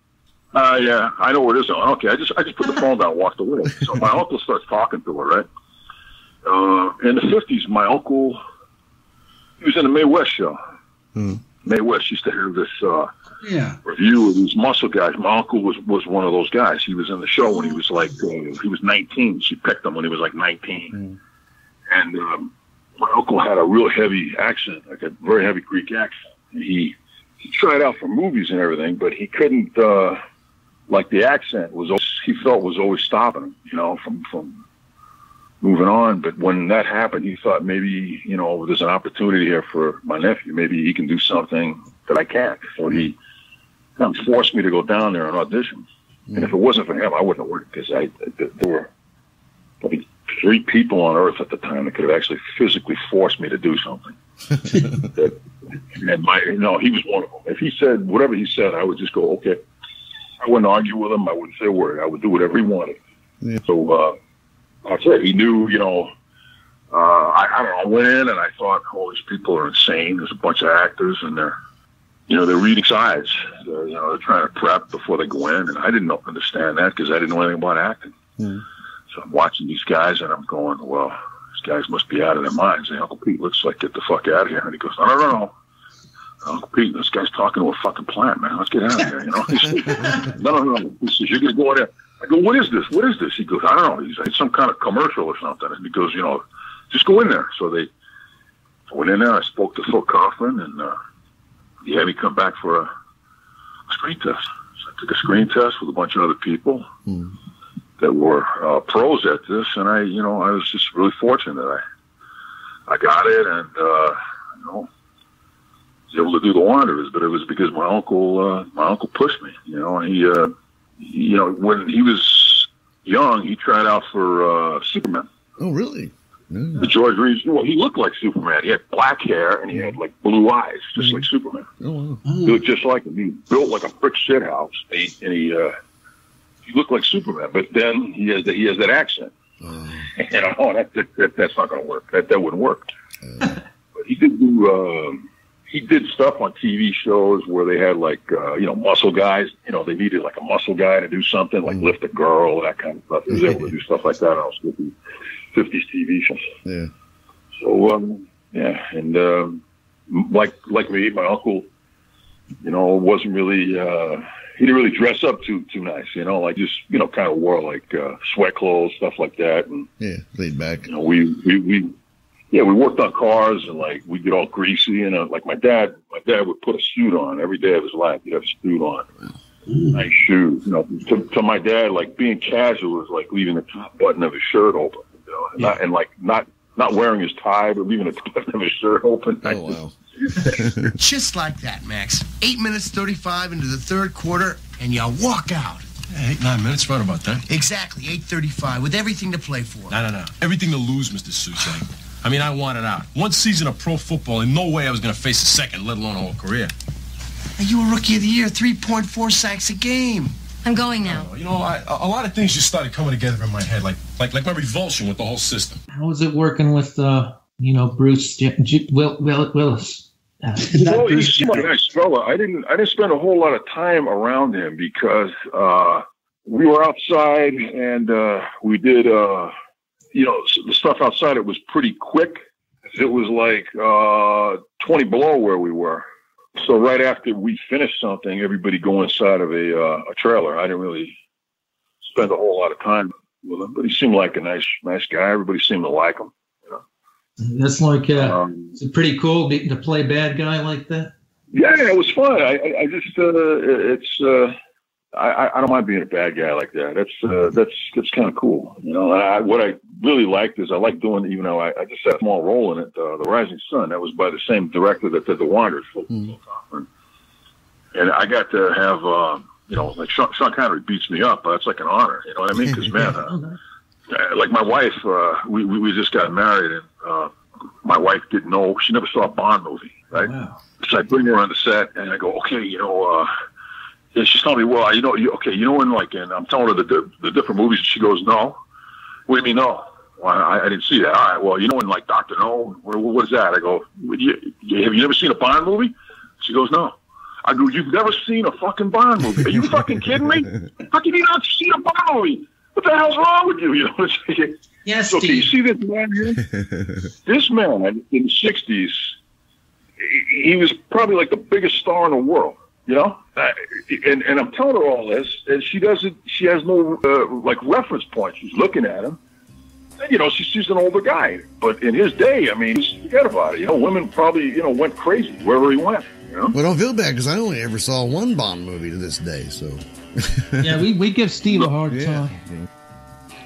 Uh, yeah, I know where it is. Okay, I just I just put the phone down, and walked away. So my uncle starts talking to her, right? Uh, in the fifties, my uncle he was in the Mae West show. Mae West used to have this uh, Yeah. revue of these muscle guys. My uncle was was one of those guys. He was in the show when he was like uh, he was 19. She picked him when he was like 19, and um, my uncle had a real heavy accent, like a very heavy Greek accent. And he he tried out for movies and everything, but he couldn't. Uh, like the accent was always, he felt was always stopping him, you know, from from moving on. But when that happened, he thought maybe you know there's an opportunity here for my nephew. Maybe he can do something that I can't. So he kind of forced me to go down there and audition. And if it wasn't for him, I wouldn't have worked because I th- there were probably three people on Earth at the time that could have actually physically forced me to do something. That- and my, no, he was one of them. If he said whatever he said, I would just go, okay. I wouldn't argue with him. I wouldn't say a word. I would do whatever he wanted. So, uh, that's it. He knew, you know, uh, I, I don't know, I went in and I thought, oh, these people are insane. There's a bunch of actors and they're, you know, they're reading sides. They're, you know, they're trying to prep before they go in. And I didn't understand that because I didn't know anything about acting. So I'm watching these guys and I'm going, well, these guys must be out of their minds. And Uncle Pete looks like, get the fuck out of here. And he goes, no, no, no, no. Uncle Pete, this guy's talking to a fucking plant, man. Let's get out of here. You know, He no, no, no. He says, you're going go in there. I go, what is this? What is this? He goes, I don't know. He's it's some kind of commercial or something. And he goes, you know, just go in there. So they went in there. I spoke to Phil Kaufman, and uh, he had me come back for a, a screen test. So I took a screen test with a bunch of other people that were uh, pros at this, and I, you know, I was just really fortunate that I, I got it, and uh, you know, was able to do the Wanderers. But it was because my uncle, uh, my uncle pushed me. You know, and he, uh, you know, when he was young, he tried out for uh, Superman. Oh, really? The George Reeves. Well, he looked like Superman. He had black hair and he had like blue eyes, just like Superman. Oh, wow. He looked just like him. He built like a brick shit house, and he, and he, uh, he looked like Superman. But then he has that he has that accent. And I know that, that, that that's not going to work. That that wouldn't work. but he did do. Um, he did stuff on TV shows where they had like uh, you know muscle guys. You know they needed like a muscle guy to do something like lift a girl, that kind of stuff. He was able to do stuff like that on Skippy. '50s TV shows. Yeah. So um, yeah, and um, like like me, my uncle, you know, wasn't really uh, he didn't really dress up too too nice. You know, like just you know, kind of wore like uh, sweat clothes, stuff like that, and Yeah, laid back. you know, we we we yeah, we worked on cars and like we get all greasy and uh, like my dad, my dad would put a suit on every day of his life. He'd have a suit on, nice shoes. You know, to, to my dad, like being casual was like leaving the top button of his shirt open. You know, and, not, and like not not wearing his tie, but leaving the button of his shirt open. Oh wow. Just like that, Max. Eight minutes, 35 into the third quarter, and you walk out. eight, nine minutes, right about that. Exactly, 8.35, with everything to play for. No, no, no. Everything to lose, Mr. Susek. I mean, I wanted out. One season of pro football, in no way I was going to face a second, let alone a whole career. And you were rookie of the year, 3.4 sacks a game. I'm going now. You know, I, a a lot of things just started coming together in my head, like like like my revulsion with the whole system. How was it working with, uh, you know, Bruce J- J- Will, Will, Willis? Uh, well, he seemed like a nice fella. I didn't I didn't spend a whole lot of time around him because uh, we were outside and uh, we did uh, you know the stuff outside. It was pretty quick. It was like uh, twenty below where we were. So right after we finished something, everybody go inside of a uh, a trailer. I didn't really spend a whole lot of time with him, but he seemed like a nice nice guy. Everybody seemed to like him. That's like, uh, Um, it's pretty cool to play bad guy like that. Yeah, it was fun. I, I, I just, uh, it's, uh, I, I- don't mind being a bad guy like that. That's, uh, that's, that's kind of cool. You know, I, what I really liked is I like doing, even though I, I just had a small role in it, uh, The Rising Sun. That was by the same director that did The Wanderers. And, and I got to have, uh, you know, like Sean, Sean Connery beats me up. That's like an honor. You know what I mean? Because man, uh, uh, like my wife, uh, we, we we just got married, and uh, my wife didn't know. She never saw a Bond movie, right? So I bring her on the set, and I go, okay, you know, uh, and she's telling me, well, you know, you, okay, you know, in like, and I'm telling her the, the the different movies. and She goes, no. What do you mean, no? Well, I, I didn't see that. All right, well, you know, in like Doctor No, what, what is that? I go, you, you- have you never seen a Bond movie? She goes, no. I go, you've never seen a fucking Bond movie? Are you fucking kidding me? How can you not see a Bond movie? What the hell's wrong with you? You know, it's like, Yes, okay, you see this man here? this man in the '60s, he, he was probably like the biggest star in the world. You know, uh, and and I'm telling her all this, and she doesn't. She has no uh, like reference point. She's looking at him. And, you know, she sees an older guy, but in his day, I mean, forget about it. You know, women probably you know went crazy wherever he went. You know, Well, don't feel bad because I only ever saw one Bond movie to this day. So yeah, we, we give Steve a hard Yeah. time.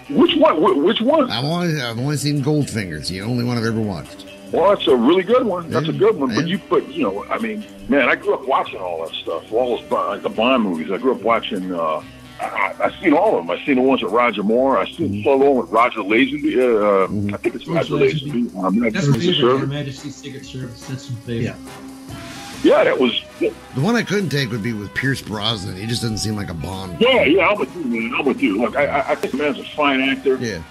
which one? Which one? I've only I've only seen Goldfingers, the only one I've ever watched. Well, that's a really good one. That's a good one. But you put, you know, I mean, man, I grew up watching all that stuff, all those Bond- like the Bond movies. I grew up watching. uh I, I've seen all of them. I've seen the ones with Roger Moore. I've seen the one with Roger Lazenby. Uh, I think it's Roger Lazenby. Um, That's that's my the favorite, Her servant. Majesty's Secret Service. That's my favorite. Yeah. Yeah, that was. The one I couldn't take would be with Pierce Brosnan. He just doesn't seem like a Bond. Yeah, yeah, I'm with you, man. I'm with you. Look, I, I- I think the man's a fine actor. Yeah.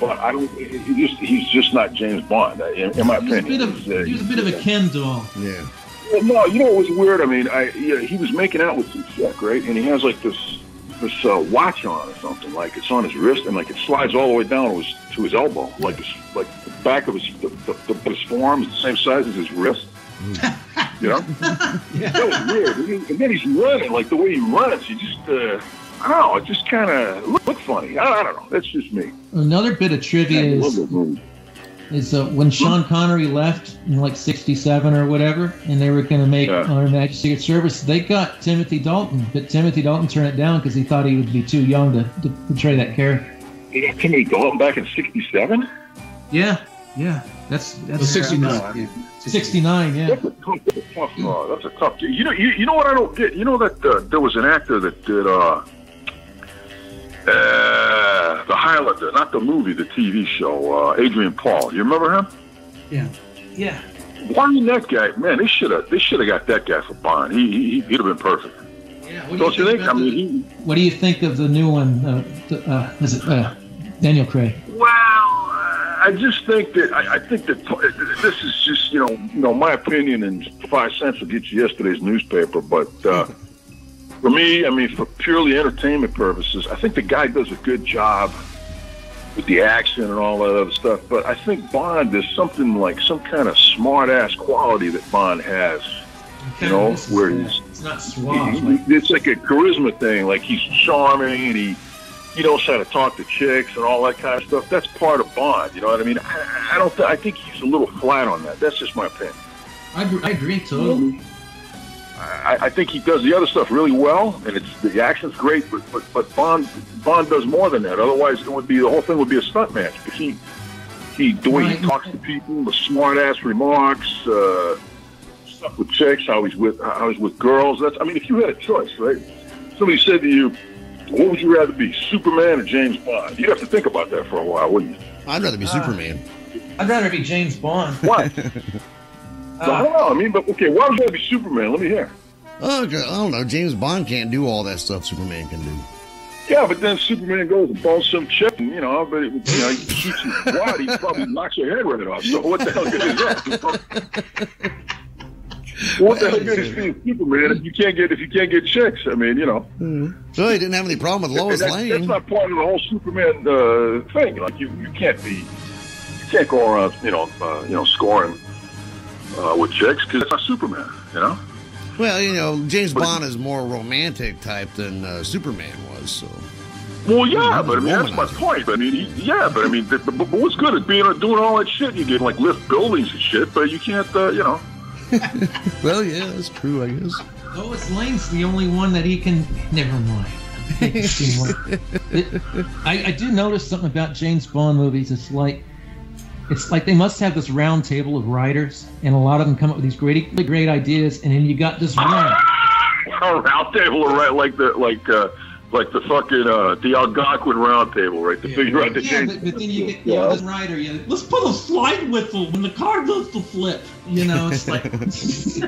But I don't. He just, he's just not James Bond, in, in my He was, a opinion. bit of, He's, uh, he was a bit of a Ken doll. Yeah. Well, no, you know what was weird? I mean, I yeah, he was making out with Zizek, right? And he has like this this uh, watch on or something, like it's on his wrist, and like it slides all the way down to his to his elbow, like it's like the back of his the, the, the, his forearm is the same size as his wrist. you know, that was weird. And then- and then he's running, like the way he runs, he just uh, I don't know, it just kind of look, look funny. I, I don't know. That's just me. Another bit of trivia is those is uh, when Sean Connery left in like '67 or whatever, and they were going to make Yeah. Her Majesty's Secret Service. They got Timothy Dalton, but Timothy Dalton turned it down because he thought he would be too young to, to portray that character. They got Timothy Dalton back in '67. Yeah, yeah, that's that's 69, 69, yeah. That's a tough, that's a tough, uh, that's a tough. You know, you, you know what I don't get. You know that uh, there was an actor that did uh, uh, the Highlander, not the movie, the TV show. Uh, Adrian Paul. You remember him? Yeah. Yeah. Why didn't that guy? Man, they should have. They should have got that guy for Bond. He, he he'd have been perfect. Yeah, what do Don't you think? I mean, he, What do you think of the new one? Uh, the, uh, is it uh, Daniel Craig? Well, I just think that I, I think that this is just you know you know my opinion and five cents will get you yesterday's newspaper, but uh, for me, I mean for purely entertainment purposes, I think the guy does a good job with the action and all that other stuff. But I think Bond is something like some kind of smart ass quality that Bond has. You know, where he's It's not suave. he- he- it's like a charisma thing. Like he's charming and he he knows how to talk to chicks and all that kind of stuff. That's part of Bond. You know what I mean? I, I don't. Th- I think he's a little flat on that. That's just my opinion. I, agree- I agree totally. Mm-hmm. I, I think he does the other stuff really well, and it's the action's great. But but, but Bond Bond does more than that. Otherwise, it would be the whole thing would be a stunt match. Because he he the way he Right. talks to people, the smart ass remarks, uh, stuff with chicks, how he's with how he's with girls. That's I mean, if you had a choice, right? Somebody said to you, "What would you rather be, Superman or James Bond?" You'd have to think about that for a while, wouldn't you? I'd rather be Superman. I'd rather be James Bond. What? So, I don't know. I mean, but okay, why would rather be Superman? Let me hear. Oh, okay, I don't know. James Bond can't do all that stuff Superman can do. Yeah, but then Superman goes and balls some chick, and, you know, but it, you know, he shoots his wad, he probably knocks your head right off. So what the hell good is that? what the hell good is being Superman if you can't get if you can't get chicks? I mean, you know, So he didn't have any problem with Lois that's, Lane. that's not part of the whole Superman uh, thing. Like you, you can't be, you can't go around, you know, uh, you know, scoring uh, with chicks because it's not Superman. You know. Well, you know, James Bond is more romantic type than uh, Superman was. So Well, yeah, but I mean that's my point. But I mean, he, yeah, but I mean, but, but what's good at being doing all that shit? You can like lift buildings and shit, but you can't, uh, you know. well, yeah, that's true. I guess. Lois Lane's the only one that he can. Never mind. I, I do notice something about James Bond movies. It's like it's like they must have this round table of writers, and a lot of them come up with these great, really great ideas, and then you got this one. A round table, right? Like the like uh, like the fucking uh, the Algonquin round table, right? To figure out the Yeah, change. but, but then you get you know, this writer. You know, let's put a slide whistle when the card goes to flip. You know, it's like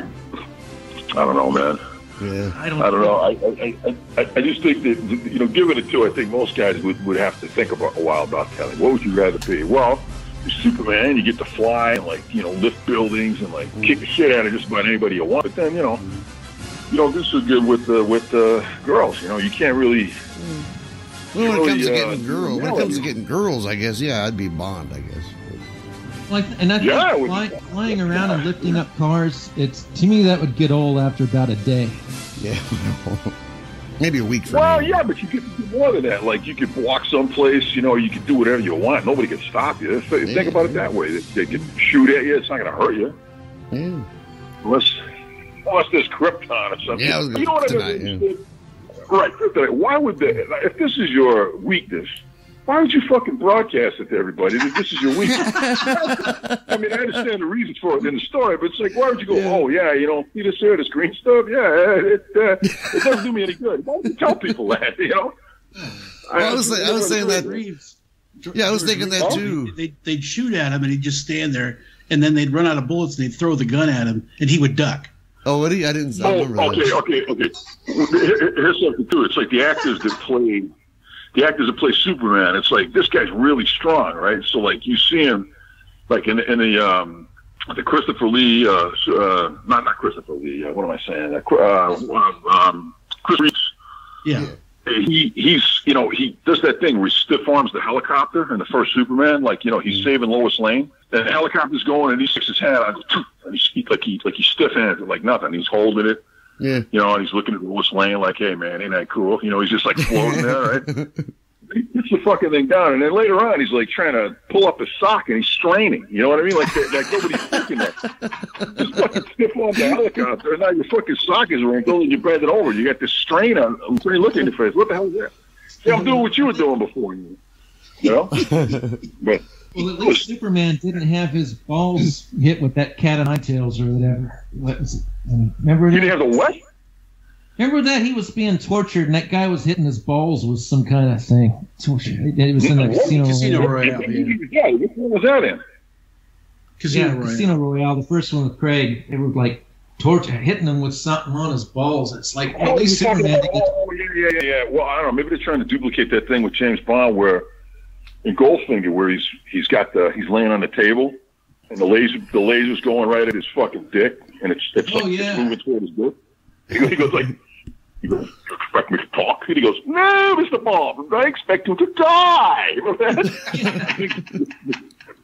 I don't know, man. Yeah. I don't. I don't know. I, I, I, I- I just think that you know, given it to, I think most guys would, would have to think about a while about telling. What would you rather be? Well, you're Superman. You get to fly and like you know lift buildings and like kick the shit out of just about anybody you want. But then you know you know, this is good with uh, with uh, girls. You know you can't really. Well, when it really, comes to uh, getting girls, when it comes to getting girls, I guess yeah, I'd be Bond. I guess. Like, and I think Yeah, it fly, flying around and lifting up cars, it's to me that would get old after about a day. Yeah, maybe a week for Well, me. yeah, but you could do more than that. Like you could walk someplace. You know, you could do whatever you want. Nobody can stop you. Think think about it that way. They, they can shoot at you. It's not going to hurt you. Yeah. Unless, unless there's Krypton or something. Yeah, I was gonna- you know what I tonight, mean? yeah. Right, Kryptonite. Why would they? If this is your weakness, why would you fucking broadcast it to everybody that this is your weakness? I mean, I understand the reasons for it in the story, but it's like, why would you go? Oh yeah, you know, see this here, this green stuff. Yeah, it uh, it doesn't do me any good. Why would you tell people that? You know. Well, I was say- I was saying that- Yeah, I was thinking that too. They, they'd shoot at him and he'd just stand there, and then they'd run out of bullets and they'd throw the gun at him, and he would duck. Oh, what? I didn't. I Oh, okay, okay, okay. Here's something too. It's like the actors that play, the actors that play Superman. It's like this guy's really strong, right? So like you see him, like in in the um the Christopher Lee, uh, uh not not Christopher Lee. Uh, what am I saying? Uh, uh, um, Chris Reeves. Yeah. He he's you know he does that thing where he stiff arms the helicopter in the first Superman, like you know he's saving Lois Lane. And the helicopter's going and he sticks his hand out, and he's he, like he like he stiff hands it like nothing. He's holding it. Yeah. You know, and he's looking at Lois Lane like, hey, man, ain't that cool? You know, he's just like floating there, right? He puts the fucking thing down, and then later on, he's like trying to pull up his sock, and he's straining. You know what I mean? Like, like nobody's thinking that. Just fucking stiff on the helicopter, and now your fucking sock is wrinkled, and you bend it over. You got this strain on, I'm pretty looking in your face. What the hell is that? See, I'm doing what you were doing before, you you know? but Well, at least Superman didn't have his balls hit with that cat o' nine tails or whatever. What was it? Um, Remember that? you didn't have the what? Remember that he was being tortured and that guy was hitting his balls with some kind of thing. Torture. It was in the casino. Casino Royale. Royale. Yeah. Yeah, which one was that in? Casino yeah, Royale. Casino Royale, the first one with Craig. They were like torture, hitting him with something on his balls. It's like Oh, at least Superman. about- oh, yeah, yeah, yeah, yeah. Well, I don't know. Maybe they're trying to duplicate that thing with James Bond, where in Goldfinger, where he's he's got the he's laying on the table, and the laser the laser's going right at his fucking dick, and it's it's, Oh, like, yeah. it's moving toward his dick. He goes, he goes like, you expect me to talk? And he goes, "No, Mister Bond, I expect you to die."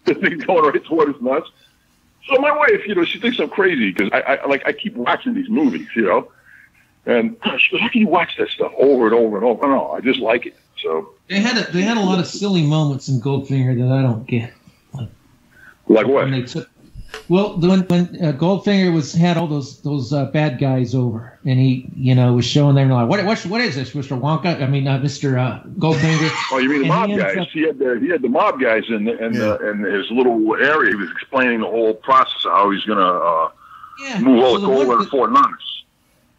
The thing going right toward his nuts. So my wife, you know, she thinks I'm crazy because I, I like I keep watching these movies, you know, and she goes, "How can you watch that stuff over and over and over?" No, I just like it. So They had a, they had a lot of silly moments in Goldfinger that I don't get. Like what? When they took, well, the- when when uh, Goldfinger was had all those those uh, bad guys over, and he you know was showing them like what what what is this, Mister Wonka? I mean, uh, Mister uh, Goldfinger. Oh, you mean the And he mob guys? up- he had the he had the mob guys in the, in the, in his little area. He was explaining the whole process of how he's gonna uh, Yeah, move all so the gold one- in Fort Knox.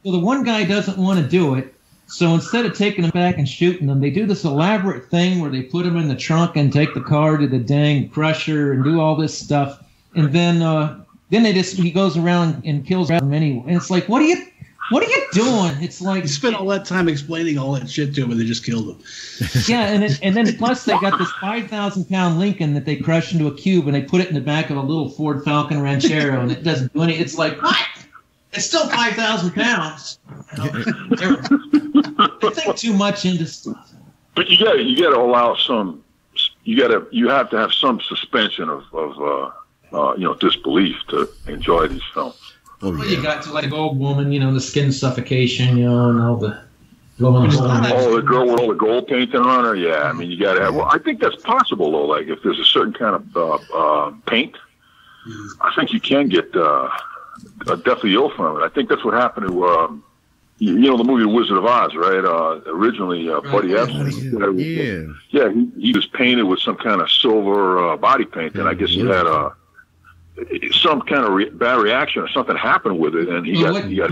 Well, the one guy doesn't want to do it, so instead of taking them back and shooting them, they do this elaborate thing where they put them in the trunk and take the car to the dang crusher and do all this stuff, and then uh, then they just he goes around and kills them anyway. And it's like, what are you, what are you doing? It's like You spent all that time explaining all that shit to him, and they just killed him. yeah, and then, and then plus they got this five thousand pound Lincoln that they crush into a cube and they put it in the back of a little Ford Falcon Ranchero and it doesn't do any. It's like what? It's still five thousand pounds. I think too much into stuff. But you got to you got to allow some. You got to you have to have some suspension of of uh, uh, you know disbelief to enjoy these films. Oh, Well, you got to like old woman, you know, the skin suffocation, you know, and all the going. Oh, the girl with all the gold painting on her. Yeah, I mean, you got to have. Well, I think that's possible though. Like if there's a certain kind of uh, uh, paint, I think you can get uh, uh, deathly ill from it. I think that's what happened to. Um, you, you know the movie Wizard of Oz, right? Uh, originally, uh, Buddy Ebsen. Yeah. Yeah, he, he was painted with some kind of silver uh, body paint, and I guess he had uh, some kind of re- bad reaction or something happened with it, and he Well, got what- he got.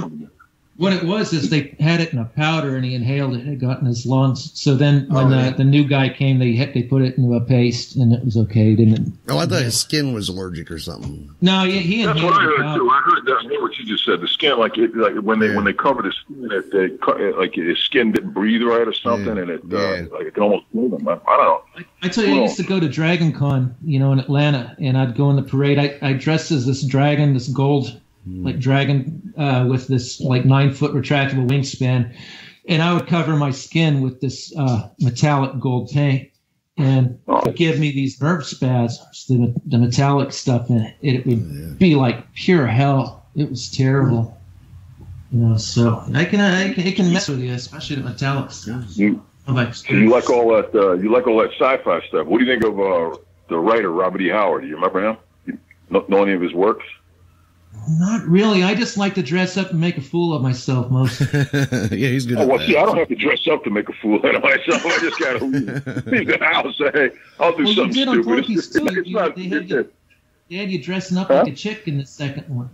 What it was is they had it in a powder and he inhaled it. and It got in his lungs. So then when Oh, the, yeah. the new guy came, they hit, they put it into a paste and it was okay. Didn't it? Oh, I thought his skin was allergic or something. No, he, he That's what I heard powder. too. I heard that. I heard what you just said. The skin, like it, like when they when they covered his skin, it, they cut, like his skin didn't breathe right or something, and it uh, like it can almost kill them. I, I don't know. I tell you, I used to go to Dragon Con, you know, in Atlanta, and I'd go in the parade. I, I dressed as this dragon, this gold, like dragon, uh, with this like nine foot retractable wingspan, and I would cover my skin with this uh, metallic gold paint, and it give me these nerve spasms. The, the metallic stuff in it, it would be like pure hell. It was terrible. You know, so I can, I can, it can mess with you, especially the metallic stuff. You, Oh, you like all that? Uh, you like all that sci-fi stuff? What do you think of uh, the writer Robert E. Howard? Do you remember him? You know, know any of his works? Not really. I just like to dress up and make a fool of myself mostly. yeah, he's good Oh, at well, that. see, I don't have to dress up to make a fool out of myself. I just gotta leave, leave the house. Say, hey, I'll do Well, you something did on stupid. Porky's too. It's You- not- they, had you, a- they had you dressing up Huh? like a chick in the second one.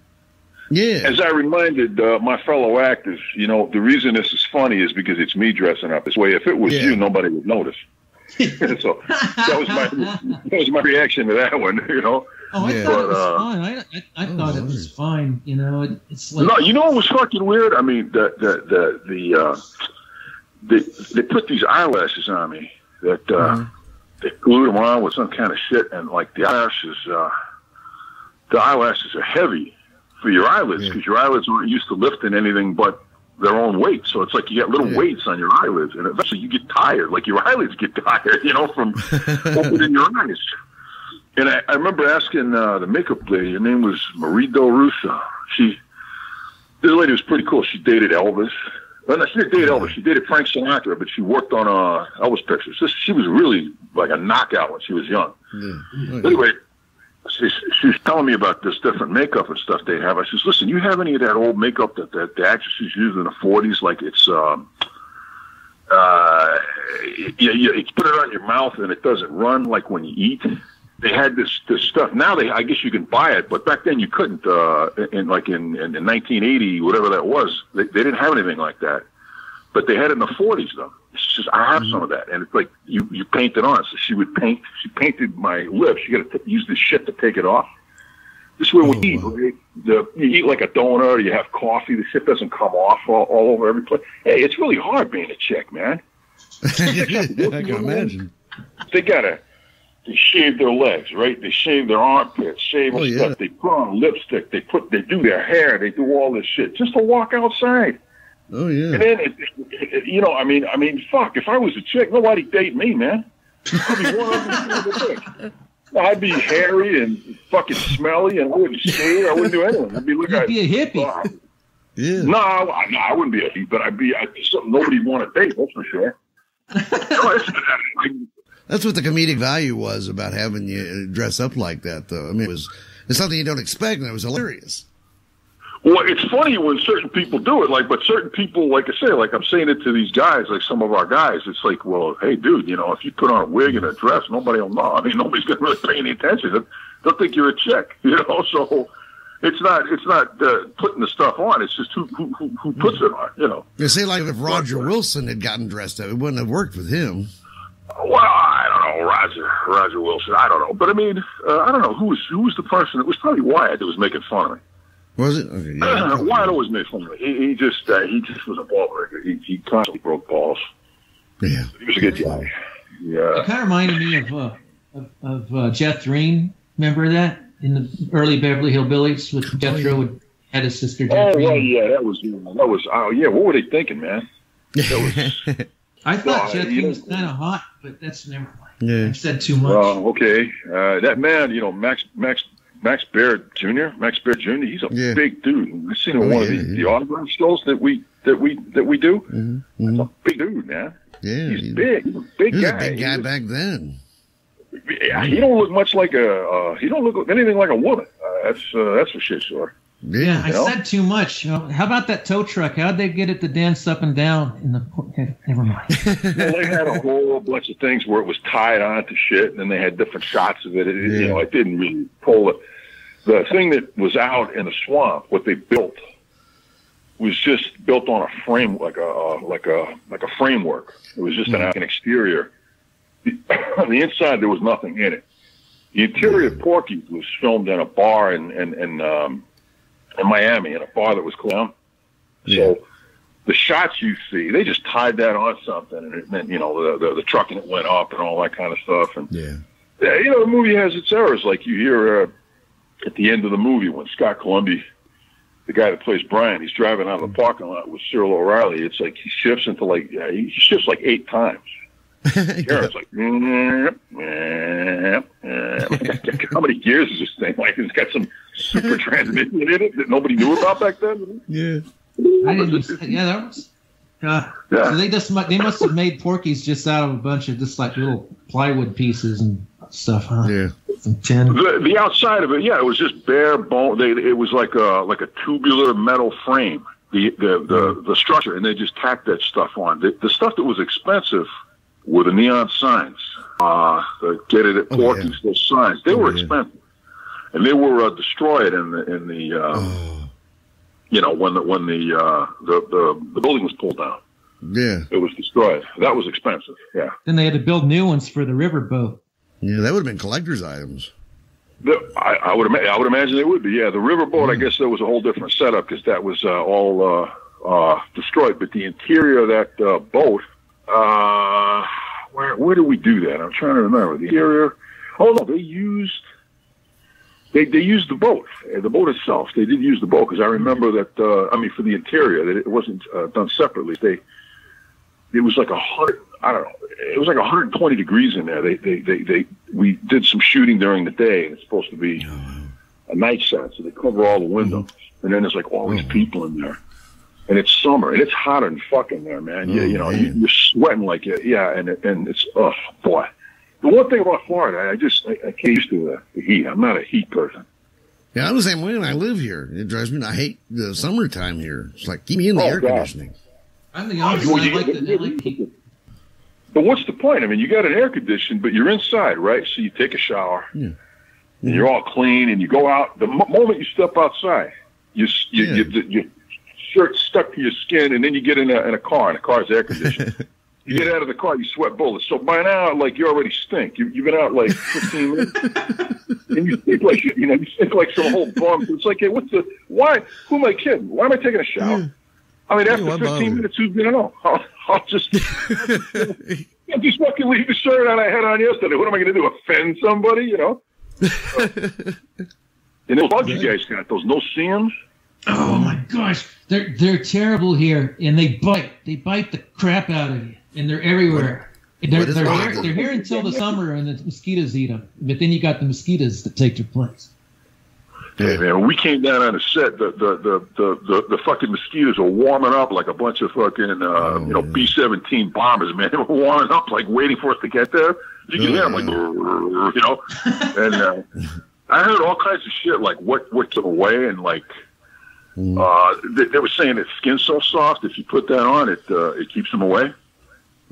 Yeah. As I reminded uh, my fellow actors, you know, the reason this is funny is because it's me dressing up this way. If it was Yeah. you, nobody would notice. so that was my that was my reaction to that one. You know. Oh, I Yeah. thought it was uh, fine. I, I, I Oh, thought it was fine. You know, it, it's like no, you know what was fucking weird? I mean, the the the the uh, they they put these eyelashes on me that uh, Mm-hmm. they glued them on with some kind of shit, and like the eyelashes, uh, the eyelashes are heavy for your eyelids because your eyelids aren't used to lifting anything but their own weight. So it's like you got little Yeah. weights on your eyelids, and eventually you get tired. Like your eyelids get tired, you know, from opening your eyes. And I, I remember asking uh, the makeup lady. Her name was Marie Del Russo. She, this lady was pretty cool. She dated Elvis. Well, no, she didn't date Elvis. She dated Frank Sinatra, but she worked on uh, Elvis pictures. This, she was really like a knockout when she was young. Yeah. Anyway, she, she was telling me about this different makeup and stuff they have. I says, listen, you have any of that old makeup that, that the actresses used in the 40s? Like it's, um, uh, you, you, you put it on your mouth and it doesn't run like when you eat. They had this this stuff. Now they, I guess you can buy it, but back then you couldn't. Uh, in like in, in, in 1980, whatever that was, they, they didn't have anything like that. But they had it in the 40s though. She says, I have some of that, and it's like you you paint it on. So she would paint. She painted my lips. You got to use this shit to take it off. This way, when you eat, right, the, you eat like a donut you have coffee, the shit doesn't come off all, all over every place. Hey, it's really hard being a chick, man. I can imagine. They gotta they shave their legs, right? They shave their armpits, shave Oh, their yeah. stuff. They put on lipstick. They put they do their hair. They do all this shit just to walk outside. Oh yeah. And then, it, it, it- you know, I mean, I mean, fuck. If I was a chick, nobody date me, man. I'd be one ugly son of a bitch. I'd be hairy and fucking smelly, and I wouldn't skate. I wouldn't do anything. I'd be looking. You'd be a hippie. Yeah. No, I, no, I wouldn't be a hippie, but I'd be, I'd be something nobody'd want to date. That's for sure. No, I- That's what the comedic value was about having you dress up like that, though. I mean, it was it's something you don't expect, and it was hilarious. Well, it's funny when certain people do it, like, but certain people, like I say, like I'm saying it to these guys, like some of our guys, it's like, well, hey, dude, you know, if you put on a wig and a dress, nobody will know. I mean, nobody's gonna really pay any attention. They'll- They'll think you're a chick, you know. So it's not, it's not uh, putting the stuff on. It's just who who who, who puts it on, you know. You say like if Roger Wilson had gotten dressed up, it wouldn't have worked with him. Well, I know, Roger, Roger Wilson. I don't know, but I mean, uh, I don't know who was who was the person. It was probably Wyatt that was making fun of me. Was it? Okay, yeah. Wyatt always made fun of me. He, he just uh, he just was a ball breaker. He, he constantly broke balls. Yeah, he was a good guy. Yeah. It kind of reminded me of uh, of, of uh, Jethrine. Remember that in the early Beverly Hillbillies with Jethro would had his sister Jeff Oh Green. well, yeah, that was that was. Oh yeah, what were they thinking, man? That was. I thought No, Jeff you Green was kind of hot, but that's never mind. Yeah. I've said too much. Well, okay, uh, that man, you know, Max Max Max Baer Jr. Max Baer Jr. He's a Yeah. big dude. I've seen him Oh, in one of the, yeah. the autograph shows that we that we that we do. Mm-hmm. He's a big dude, man. Yeah, He's he- big. He's a big he was guy. a big He guy was- back then. Yeah, he don't look much like a. Uh, he don't look anything like a woman. Uh, that's uh, that's for shit sure. Yeah, I know? said too much. You know, how about that tow truck? How'd they get it to dance up and down in the? Okay, never mind. well, they had a whole bunch of things where it was tied on to shit, and then they had different shots of it. it You know, it didn't really pull it. The thing that was out in the swamp, what they built, was just built on a frame, like a uh, like a like a framework. It was just an, an exterior. The, the inside, there was nothing in it. The interior of Porky's was filmed in a bar and in in, um, in Miami, in a bar that was closed down. So the shots you see, they just tied that on something, and it meant you know the the, the truck and it went up and all that kind of stuff. And yeah, yeah, you know the movie has its errors, like you hear uh, at the end of the movie when Scott Colomby, the guy that plays Brian, he's driving out of the parking lot with Cyril O'Reilly. It's like he shifts into like yeah, he shifts like eight times. Karen's like, mm, mm, mm. how many gears is this thing? Like it's got some super transmission in it that nobody knew about back then. Yeah. I didn't. even- Yeah, that was. Uh, Yeah. So they just they must have made Porky's just out of a bunch of just like little plywood pieces and stuff, huh? Yeah. Tin. The, the outside of it, yeah, it was just bare bone. They, it was like a like a tubular metal frame. The the the, the structure, and they just tacked that stuff on. The, the stuff that was expensive were the neon signs. Uh, the get it at Oh, Porky's. Those signs, they were expensive, and they were uh, destroyed in the in the. Uh, Oh. You know when the when the, uh, the the the building was pulled down, Yeah. it was destroyed. That was expensive. Yeah. Then they had to build new ones for the riverboat. Yeah, that would have been collector's items. The, I, I would ima- I would imagine it would be. Yeah, the riverboat. I guess there was a whole different setup because that was uh, all uh, uh, destroyed. But the interior of that uh, boat, uh, where where did we do that? I'm trying to remember the interior. Oh no, they used they they used the boat, uh, the boat itself. They did use the boat because I remember that. Uh, I mean, for the interior, that it wasn't uh, done separately. They it was like a hundred. I don't know. It was like 120 degrees in there. They, they, they, they, we did some shooting during the day, and it's supposed to be a night shot, so they cover all the windows, and then there's like all these people in there, and it's summer, and it's hotter than fucking there, man. you, Oh, you know, you, man. you're sweating like it, yeah, and it- and it's oh boy. The one thing about Florida, I just I, I can't used to the, the heat. I'm not a heat person. Yeah, I'm the same way when I live here. It drives me. I hate the summertime here. It's like keep me in the Oh, air God. conditioning. I'm the opposite. Well, I you- like the, I like the But what's the point? I mean, you got an air condition, but you're inside, right? So you take a shower, Yeah. and you're all clean, and you go out. The mo- moment you step outside, you you, Yeah. you, you your shirt stuck to your skin, and then you get in a in a car, and the car's air conditioned. You get out of the car, you sweat bullets. So by now, like you already stink. You, you've been out like 15 minutes, and you stink like you know you stink like some whole bum. It's like, hey, what's the why? Who am I kidding? Why am I taking a shower? I mean, after why 15 bother? minutes, who's gonna know? I'll, I'll just I'll just fucking leave the shirt on I had on yesterday. What am I gonna do? Offend somebody? You know? and those bugs you guys got, those no seams. Oh my gosh, they're they're terrible here, and they bite. They bite the crap out of you, and they're everywhere. they're what is they're, here, they're here until the summer, and the mosquitoes eat them. But then you got the mosquitoes that take their place. Yeah, man. When we came down on the set, the the the the, the, the fucking mosquitoes were warming up like a bunch of fucking uh, you know B seventeen bombers, man. They were warming up like waiting for us to get there. You can hear them like you know, and uh, I heard all kinds of shit like what what's away and like. Uh, they, they were saying that skin's so soft. If you put that on, it uh, it keeps them away.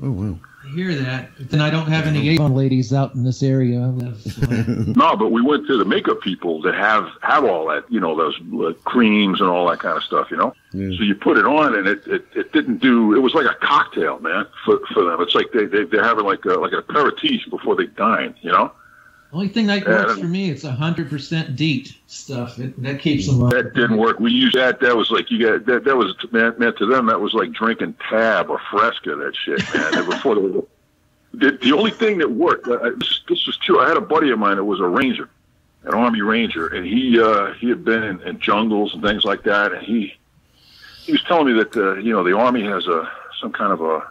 Oh wow. I hear that, but then I don't have any Avon ladies out in this area. I live. so- No, but we went to the makeup people that have have all that, you know, those uh, creams and all that kind of stuff, you know. So you put it on, and it, it, it didn't do. It was like a cocktail, man, for for them. It's like they they they're having like a, like an aperitif before they dine, you know. Only thing that works for me, it's hundred percent DEET stuff. It, that keeps them up. That didn't work. We used that. That was like you got that. That was man, man to them. That was like drinking Tab or Fresca. That shit, man. Before they were, the, the only thing that worked. I, this, this was true. I had a buddy of mine that was a ranger, an army ranger, and he uh, he had been in, in jungles and things like that. And he he was telling me that uh, you know the army has a some kind of a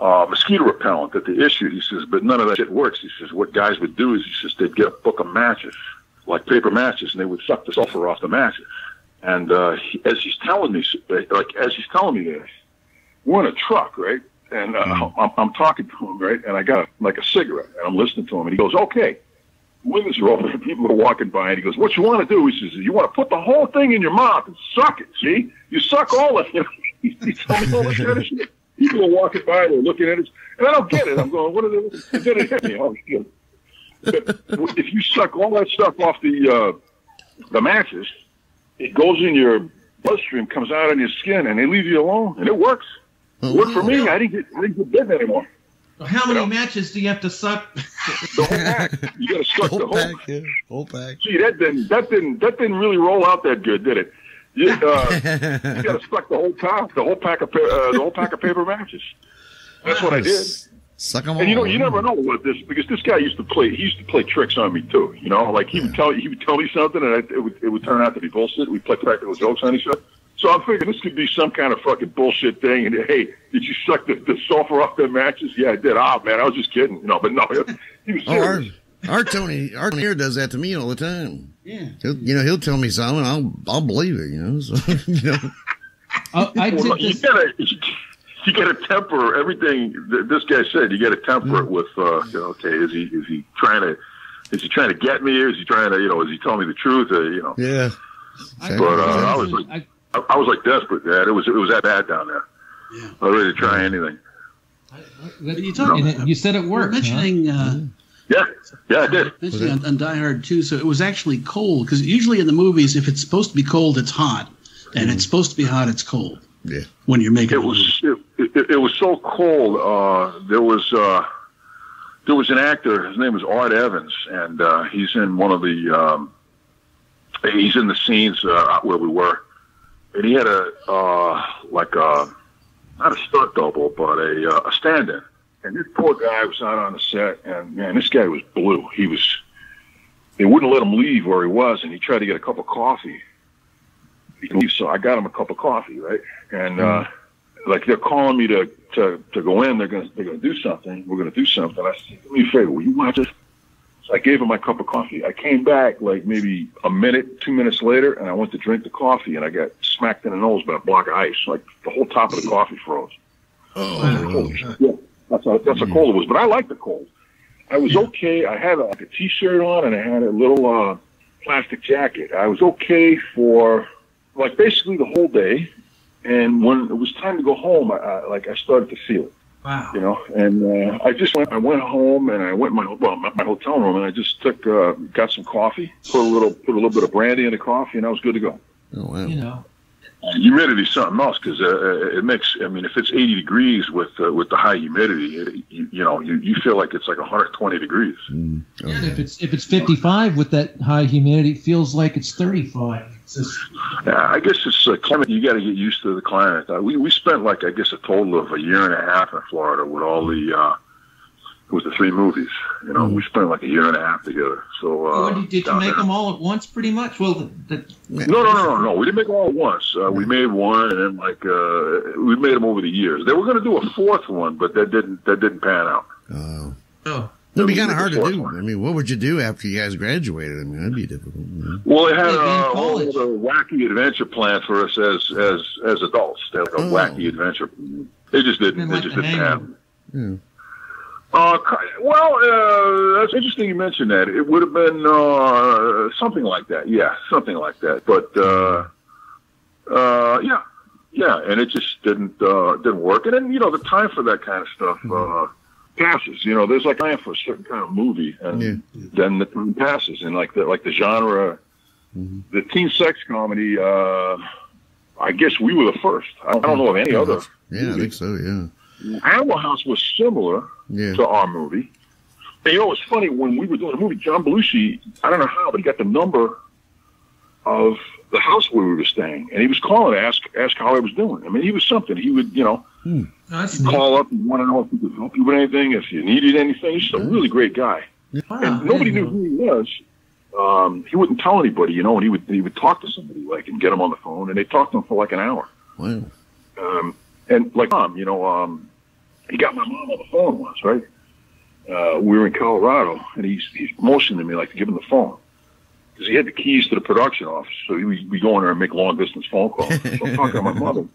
uh, mosquito repellent that they issued. He says, but none of that shit works. He says, what guys would do is he says they'd get a book of matches, like paper matches, and they would suck the sulfur off the matches. And uh, he, as he's telling me, like as he's telling me this, we're in a truck, right? And uh, I'm, I'm talking to him, right? And I got a, like a cigarette, and I'm listening to him, and he goes, "Okay." Windows are open, people are walking by, and he goes, "What you want to do?" He says, "You want to put the whole thing in your mouth and suck it. See, you suck all of it." he, he told me all this shit. People are walking by, they're looking at us, and I don't get it. I'm going, "What are they?" And then it hit me. Oh shit! But if you suck all that stuff off the uh, the matches, it goes in your bloodstream, comes out on your skin, and they leave you alone, and it works. It worked for me. I didn't get I didn't get bitten anymore. How many matches do you have to suck? The whole pack. You got to suck the whole pack, yeah, whole pack. Gee, that didn't that didn't that didn't really roll out that good, did it? You, uh, you got to suck the whole pack, the whole pack of pa- uh, the whole pack of paper matches. That's what I did. Suck them all. And you know, you never know what this because this guy used to play. He used to play tricks on me too. You know, like he would tell he would tell me something, and I, it would it would turn out to be bullshit. We'd play practical jokes on each other. So I'm thinking this could be some kind of fucking bullshit thing. And hey, did you suck the, the sulfur off the matches? Yeah, I did. Ah, man, I was just kidding. You know, but no, he was Oh, serious. Our Tony, our Tony here does that to me all the time. Yeah. He'll, you know, he'll tell me something, I'll, I'll believe it. You know, so you know. Oh, I Well, you gotta you gotta temper everything that this guy said. You gotta temper it with uh, you know, okay, is he is he trying to is he trying to get me or is he trying to you know is he telling me the truth? Uh, you know, Yeah. but uh, I was like I, I was like desperate, Dad. It was it was that bad down there. Yeah. I was ready to try anything. But you talk- and it- you said it We're worked. huh? mentioning uh, Yeah, yeah, I did. mentioning on, on Die Hard 2. So it was actually cold because usually in the movies, if it's supposed to be cold, it's hot, and it's supposed to be hot, it's cold. Yeah. When you're making It was it, it, it was so cold. Uh, there was uh, there was an actor. His name was Art Evans, and uh, he's in one of the um, he's in the scenes uh, where we were, and he had a uh, like a not a stunt double, but a uh, a stand-in. And this poor guy was out on the set, and man, this guy was blue. He was. They wouldn't let him leave where he was, and he tried to get a cup of coffee. He could leave, so I got him a cup of coffee, right? And uh, like they're calling me to, to to go in. They're gonna they're gonna do something. We're gonna do something. I said, do me a favor. Will you watch this? So I gave him my cup of coffee. I came back like maybe a minute, two minutes later, and I went to drink the coffee, and I got smacked in the nose by a block of ice. Like the whole top of the coffee froze. Oh, yeah, that's how, that's how cold it was. But I like the cold. I was okay. I had a, like a t-shirt on, and I had a little uh, plastic jacket. I was okay for like basically the whole day. And when it was time to go home, I, I like I started to feel it. Wow. You know, and uh, I just went. I went home and I went my well my, my hotel room and I just took uh, got some coffee, put a little put a little bit of brandy in the coffee, and I was good to go. Oh, wow. You know, Humidity is something else because uh, it makes. I mean, if it's 80 degrees with uh, with the high humidity, it, you, you know, you, you feel like it's like 120 degrees. and if it's if it's 55 with that high humidity, it feels like it's 35. It's just, Yeah, I guess it's uh, climate. You got to get used to the climate. Uh, we we spent like I guess a total of a year and a half in Florida with all the uh, It was the three movies. You know, we spent like a year and a half together. So uh, What did, did you make there. them all at once, pretty much? Well, the, the, No, no, no, no, no. We didn't make them all at once. Uh, we made one, and then like uh, we made them over the years. They were going to do a fourth one, but that didn't that didn't pan out. Oh. Oh. It'd be kind of hard to do. I mean, what would you do after you guys graduated? I mean, that'd be difficult. you know? Well, they had Yeah, in uh, all the wacky adventure plan for us as as as adults. They had like a Oh. wacky adventure. It just didn't. Been They like just didn't Hangover. happen. Yeah. Uh, well, uh, that's interesting you mentioned that. It would have been uh, something like that. Yeah, something like that. But uh, uh, yeah, yeah, and it just didn't uh, didn't work. And then you know the time for that kind of stuff uh, passes. You know, there's like time for a certain kind of movie, and Yeah. then the time passes. And like the like the genre, the teen sex comedy. Uh, I guess we were the first. I I don't know of any other. Yeah, I think so. Yeah. Animal House was similar Yeah. to our movie. And you know, it's funny when we were doing the movie, John Belushi, I don't know how, but he got the number of the house where we were staying, and he was calling to ask ask how I was doing. I mean, he was something. He would, you know, that's call up and want to know if he could help you with anything, if you needed anything. He's just a really great guy, Wow, and nobody knew who he was. Um, he wouldn't tell anybody, you know, and he would he would talk to somebody like and get him on the phone, and they talked to him for like an hour. Wow. Um, and like Tom, you know, um, he got my mom on the phone once, right? Uh, we were in Colorado, and he's he's motioning me like to give him the phone because he had the keys to the production office, so he would be going there and make long distance phone calls. So I'm talking to my mother.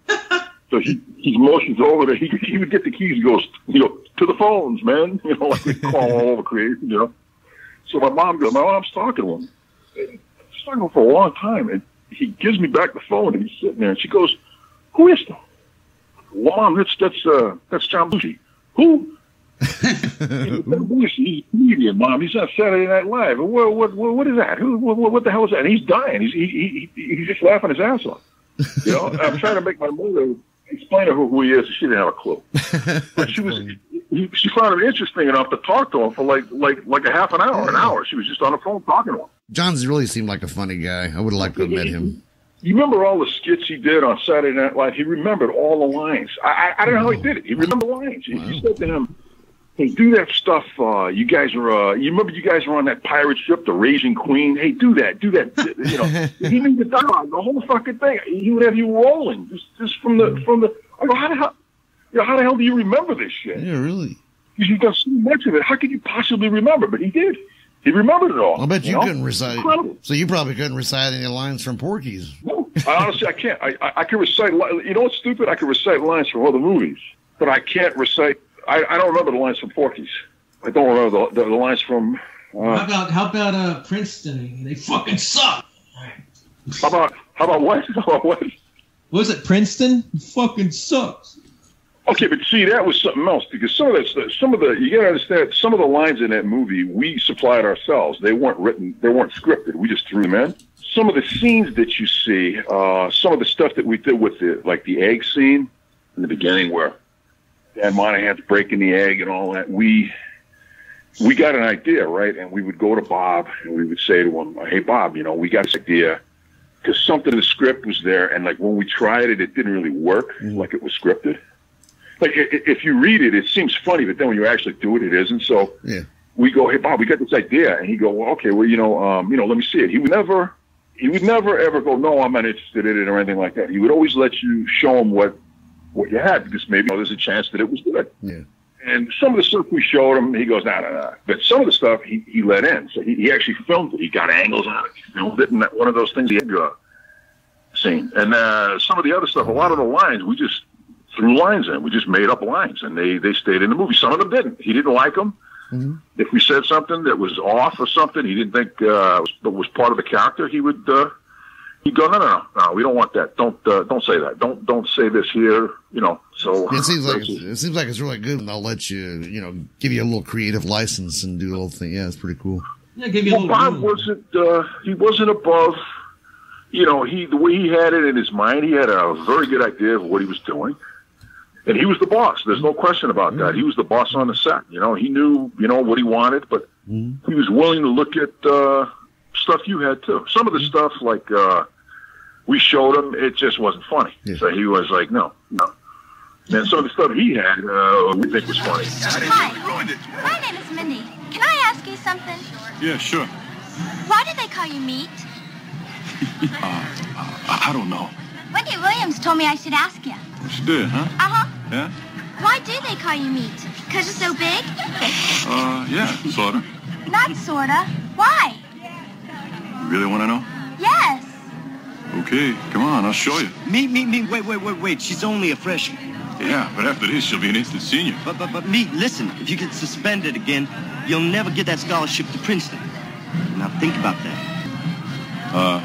So he he motions over there. He he would get the keys. He goes, you know, to the phones, man. You know, like we call all over creation, you know. So my mom goes, my mom's talking to him. And talking to him for a long time, and he gives me back the phone, and he's sitting there, and she goes, "Who is that?" Well, mom, that's that's uh that's John Belushi. Who? He's a comedian, mom. He's on Saturday Night Live. What what what, what is that? Who? What, what the hell is that? And he's dying. He's he, he, he's just laughing his ass off. You know, I'm trying to make my mother explain to her who he is. She didn't have a clue, but she was. He, she found it interesting enough to talk to him for like like like a half an hour, an hour. She was just on the phone talking to him. John's really seemed like a funny guy. I would have liked to have met him. You remember all the skits he did on Saturday Night Live? He remembered all the lines. I, I, I don't know how he did it. He remembered the lines. He, he said to him, "Hey, do that stuff. Uh, you guys are. Uh, you remember you guys were on that pirate ship, the Raging Queen. Hey, do that. Do that. You know, he knew the dialogue, the whole fucking thing. He would have you rolling just just from the from the. I go, how the hell? You know, how the hell do you remember this shit? Yeah, really. Because you've done so much of it. How could you possibly remember? But he did. He remembered it all. I bet you know? couldn't recite. Incredible. So you probably couldn't recite any lines from Porky's. No, I honestly, I can't. I, I, I can recite. You know what's stupid? I can recite lines from other movies, but I can't recite. I, I don't remember the lines from Porky's. I don't remember the, the, the lines from. How Uh, about how about uh Princeton? They fucking suck. how about how about what? How about what? Was it Princeton? It fucking sucks. Okay, but see, that was something else because some of that, stuff- some of the, you gotta understand, some of the lines in that movie we supplied ourselves. They weren't written, they weren't scripted. We just threw them in. Some of the scenes that you see, uh, some of the stuff that we did with the, like the egg scene in the beginning where Dan Monahan's breaking the egg and all that, we, we got an idea, right? And we would go to Bob and we would say to him, "Hey, Bob, you know, we got this idea because something in the script was there, and like when we tried it, it didn't really work like it was scripted. Like if you read it, it seems funny, but then when you actually do it, it isn't. So Yeah. we go, "Hey, Bob, we got this idea," and he go, well, "Okay, well, you know, um, you know, let me see it." He would never, he would never ever go, "No, I'm not interested in it" or anything like that. He would always let you show him what what you had because maybe you know, there's a chance that it was good. Yeah. And some of the stuff we showed him, he goes, no, no, no. But some of the stuff he, he let in. So he, he actually filmed it. He got angles on it. He filmed it in that, one of those things he had uh, seen. And uh, some of the other stuff, a lot of the lines, we just threw lines in. We just made up lines, and they, they stayed in the movie. Some of them didn't. He didn't like them. If we said something that was off or something, he didn't think uh, was, that was part of the character, he would uh, he'd go, no, no, no, no, we don't want that. Don't uh, don't say that. Don't don't say this here. You know. So It seems like it's, it seems like it's really good, and they'll let you, you know, give you a little creative license and do a little thing. Yeah, it's pretty cool. Yeah, give you a well, little Bob room. wasn't. Uh, he wasn't above. You know, he the way he had it in his mind, he had a very good idea of what he was doing, and he was the boss. There's no question about that. He was the boss on the set. You know, he knew you know what he wanted, but he was willing to look at uh, stuff you had too. Some of the stuff like uh, we showed him, it just wasn't funny. So he was like, no, no. And some of the stuff he had, uh, we think was funny. joined it. My name is Mindy. Can I ask you something? Yeah, sure. Why did they call you Meat? I, I don't know. Wendy Williams told me I should ask you. She did, huh? Uh-huh. Yeah? Why do they call you Meat? Because you're so big? Uh, yeah, sorta. Not sorta. Why? You really want to know? Yes. Okay, come on, I'll show you. Me, me, me, wait, wait, wait, wait. She's only a freshman. Yeah, but after this, she'll be an instant senior. But, but, but, me, listen, if you get suspended again, you'll never get that scholarship to Princeton. Now think about that. Uh,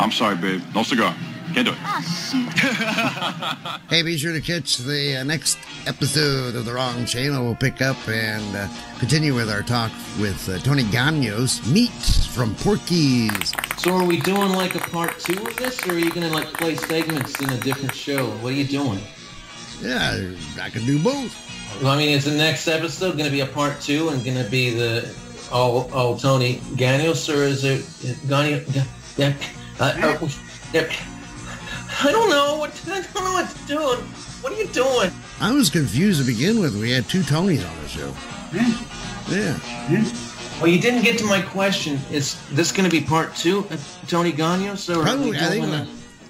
I'm sorry, babe. No cigar. Can't do it. Oh. Hey, be sure to catch the uh, next episode of The Wrong Channel. We'll pick up and uh, continue with our talk with uh, Tony Ganios, Meat from Porky's. So are we doing like a part two of this, or are you gonna like play segments in a different show? What are you doing? Yeah, I can do both. Well, I mean, is the next episode gonna be a part two and gonna be the all all Tony Ganios, or is it Gagnos? Yeah, uh, uh, yeah. I don't know what I don't know what to do. What are you doing? I was confused to begin with. We had two Tonys on the show. Yeah. yeah. Well, you didn't get to my question. Is this going to be part two of Tony Ganios? Or are we Probably, I think doing what,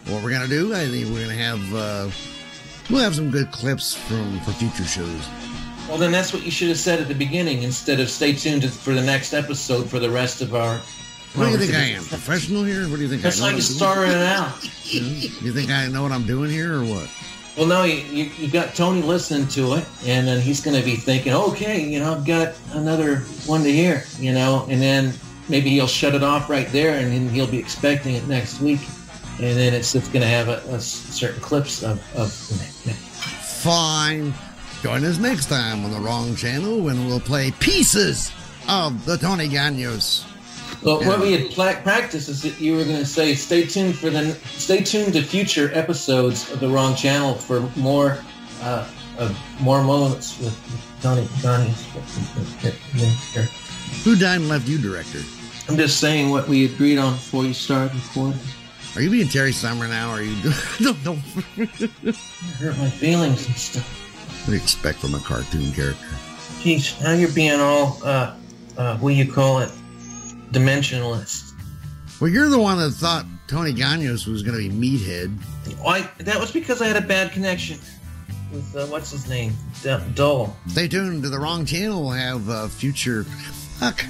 what we're gonna do. I think we're gonna have uh, we'll have some good clips from for future shows. well, then that's what you should have said at the beginning instead of stay tuned for the next episode for the rest of our. What do you think I am? Professional here? What do you think? That's I know how what you I'm started it out. You, know? You think I know what I'm doing here or what? Well, no, you, you, you got Tony listening to it, and then he's going to be thinking, okay, you know, I've got another one to hear, you know, and then maybe he'll shut it off right there, and then he'll be expecting it next week, and then it's just going to have a certain clips of, of Fine. Join us next time on the wrong channel when we'll play pieces of the Tony Ganios. Well, what we had pla- practiced is that you were going to say, "Stay tuned for the stay tuned to future episodes of the Wrong Channel for more uh, of more moments with Tony Donnie." Who died and left you, director? I'm just saying what we agreed on before you started recording. Are you being Terry Summer now? Or are you don't don't hurt my feelings and stuff? What do you expect from a cartoon character? Jeez, now you're being all uh, uh, what do you call it? Dimensionalist. Well, you're the one that thought Tony Ganios was going to be Meathead. I that was because I had a bad connection with uh, what's his name, D- Dull. Stay tuned to the wrong channel. We'll have uh, future. Fuck.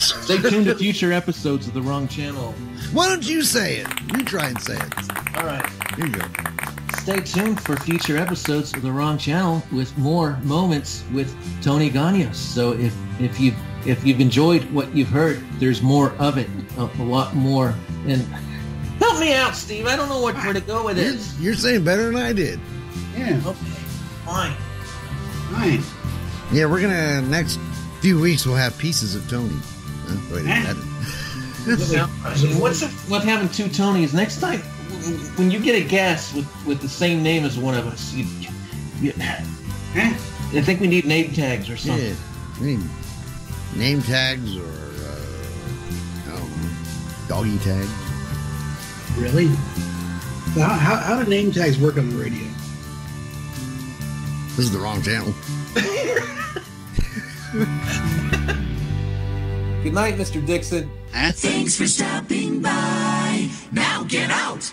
Stay tuned to future episodes of the Wrong Channel. Why don't you say it? You try and say it. All right. Here you go. Stay tuned for future episodes of the Wrong Channel with more moments with Tony Ganios. So if if you if you've enjoyed what you've heard, there's more of it, a, a lot more. And help me out, Steve. I don't know what where to go with You're, this. you're saying better than I did. Yeah. Okay, fine. Fine. Yeah, we're gonna next few weeks we'll have pieces of Tony. Huh? Wait, that, I what's it, what having two Tonys? Next time, when you get a guest with, with the same name as one of us, you, you, I think we need name tags or something. yeah, I mean, name tags or uh, I know, doggy tags. Really? So how, how, how do name tags work on the radio? This is the wrong channel. Good night, Mr. Dixon. Thanks for stopping by. Now get out.